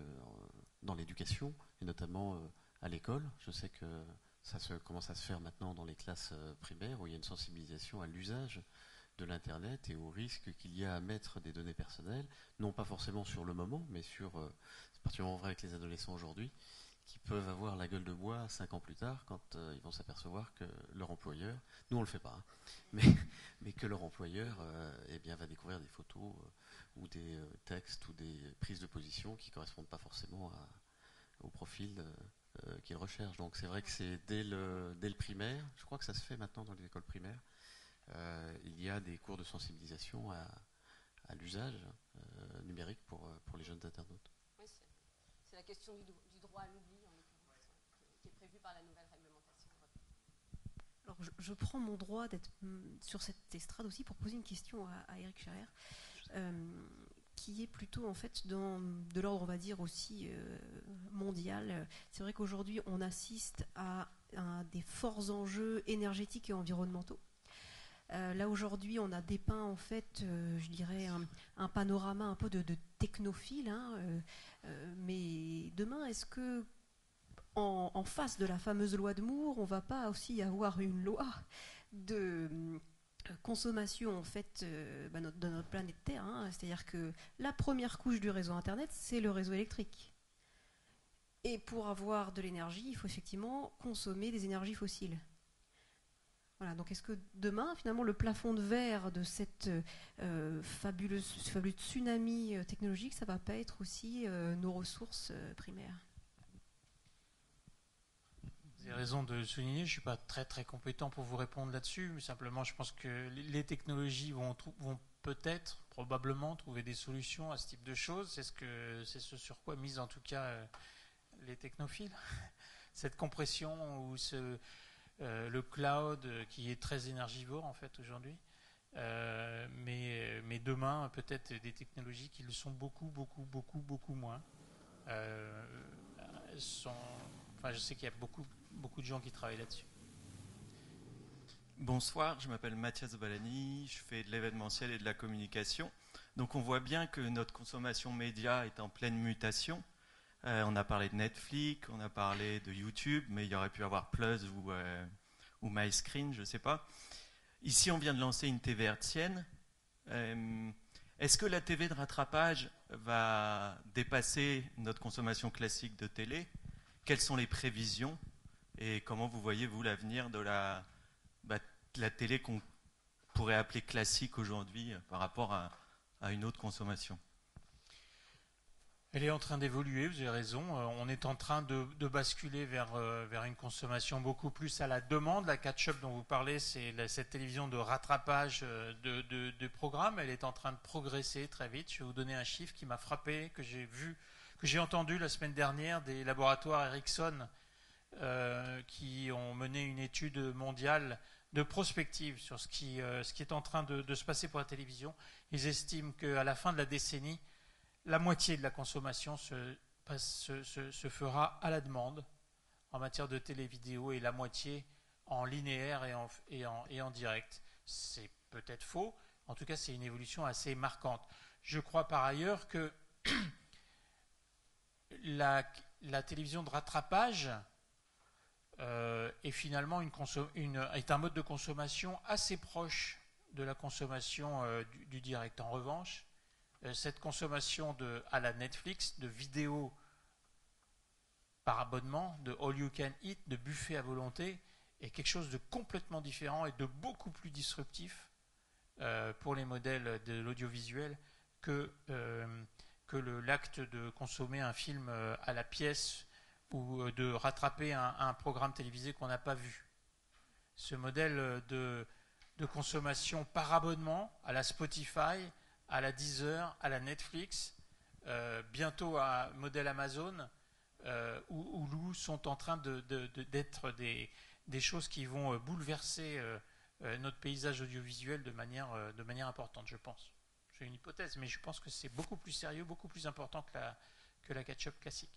dans l'éducation, et notamment euh, à l'école. Je sais que ça se, commence à se faire maintenant dans les classes primaires où il y a une sensibilisation à l'usage de l'Internet et au risque qu'il y a à mettre des données personnelles, non pas forcément sur le moment, mais sur, c'est particulièrement vrai avec les adolescents aujourd'hui, qui peuvent avoir la gueule de bois cinq ans plus tard quand euh, ils vont s'apercevoir que leur employeur, nous on le fait pas, hein, mais, que leur employeur euh, eh bien, va découvrir des photos euh, ou des textes ou des prises de position qui correspondent pas forcément au profil qu'ils recherchent. Donc c'est vrai que c'est dès le, dès le primaire, je crois que ça se fait maintenant dans les écoles primaires, il y a des cours de sensibilisation à, à l'usage numérique pour, pour les jeunes internautes. Oui, c'est la question du, du droit à l'oubli par la nouvelle réglementation Alors, je, prends mon droit d'être mm, sur cette estrade aussi pour poser une question à, Eric Schaer, euh, qui est plutôt en fait dans, de l'ordre, on va dire, aussi euh, mondial. C'est vrai qu'aujourd'hui, on assiste à, des forts enjeux énergétiques et environnementaux. Euh, là aujourd'hui, on a dépeint en fait, je dirais, un, panorama un peu de, technophile. Hein, mais demain, est-ce que en, face de la fameuse loi de Moore, on va pas aussi avoir une loi de euh, consommation en fait euh, bah, de notre planète Terre. Hein. C'est-à-dire que la première couche du réseau Internet, c'est le réseau électrique. Et pour avoir de l'énergie, il faut effectivement consommer des énergies fossiles. Donc est-ce que demain, finalement, le plafond de verre de cette euh, fabuleuse, fabuleux tsunami technologique, ça va pas être aussi nos ressources primaires? Avez raison de souligner, je ne suis pas très très compétent pour vous répondre là-dessus, simplement je pense que les technologies vont, peut-être, probablement, trouver des solutions à ce type de choses. C'est ce, ce sur quoi misent en tout cas euh, les technophiles. Cette compression ou ce, euh, le cloud qui est très énergivore en fait aujourd'hui. Euh, mais, mais demain, peut-être des technologies qui le sont beaucoup, beaucoup, beaucoup, beaucoup moins. je sais qu'il y a beaucoup beaucoup de gens qui travaillent là-dessus. Bonsoir, je m'appelle Mathias Balani, je fais de l'événementiel et de la communication. Donc on voit bien que notre consommation média est en pleine mutation. Euh, on a parlé de Netflix, on a parlé de YouTube, mais il y aurait pu avoir Plus ou, euh, MyScreen, je ne sais pas. Ici, on vient de lancer une TV hertzienne. Euh, est-ce que la TV de rattrapage va dépasser notre consommation classique de télé? Quelles sont les prévisions? Et comment vous voyez, vous, l'avenir de la, bah, télé qu'on pourrait appeler classique aujourd'hui par rapport à, une autre consommation? Elle est en train d'évoluer, vous avez raison. Euh, on est en train de, basculer vers, euh, vers une consommation beaucoup plus à la demande. La catch-up dont vous parlez, c'est cette télévision de rattrapage de, de, programmes. Elle est en train de progresser très vite. Je vais vous donner un chiffre qui m'a frappé, que j'ai vu, que j'ai entendu la semaine dernière des laboratoires Ericsson euh, qui ont mené une étude mondiale de prospective sur ce qui, euh, ce qui est en train de, se passer pour la télévision. Ils estiment qu'à la fin de la décennie, la moitié de la consommation se, fera à la demande en matière de télé-vidéo et la moitié en linéaire et en, direct. C'est peut-être faux, en tout cas c'est une évolution assez marquante. Je crois par ailleurs que la, télévision de rattrapage euh, est finalement un mode de consommation assez proche de la consommation euh, du, direct. En revanche, cette consommation de, à la Netflix de vidéos par abonnement, de all you can eat, de buffet à volonté, est quelque chose de complètement différent et de beaucoup plus disruptif pour les modèles de l'audiovisuel que, que l'acte de consommer un film à la pièce ou euh, de rattraper un, programme télévisé qu'on n'a pas vu. Ce modèle euh, de, consommation par abonnement à la Spotify, à la Deezer, à la Netflix, euh, bientôt à modèle Amazon, ou où, sont en train d'être des, choses qui vont bouleverser notre paysage audiovisuel de manière, importante, je pense. C'est une hypothèse, mais je pense que c'est beaucoup plus sérieux, beaucoup plus important que la catch-up classique.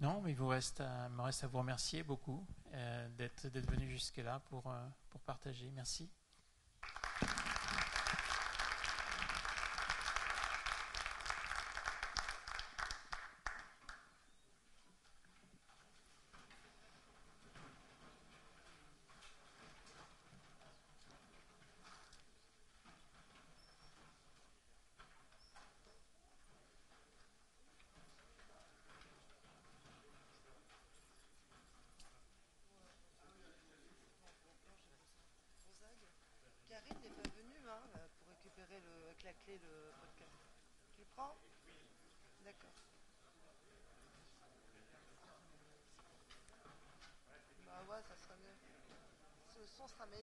Non, mais il vous reste me reste à vous remercier beaucoup euh, d'être venu jusque-là pour, euh, pour partager. Merci. Le podcast. Tu prends D'accord. Bah ouais, ça sera mieux. Ce son sera meilleur.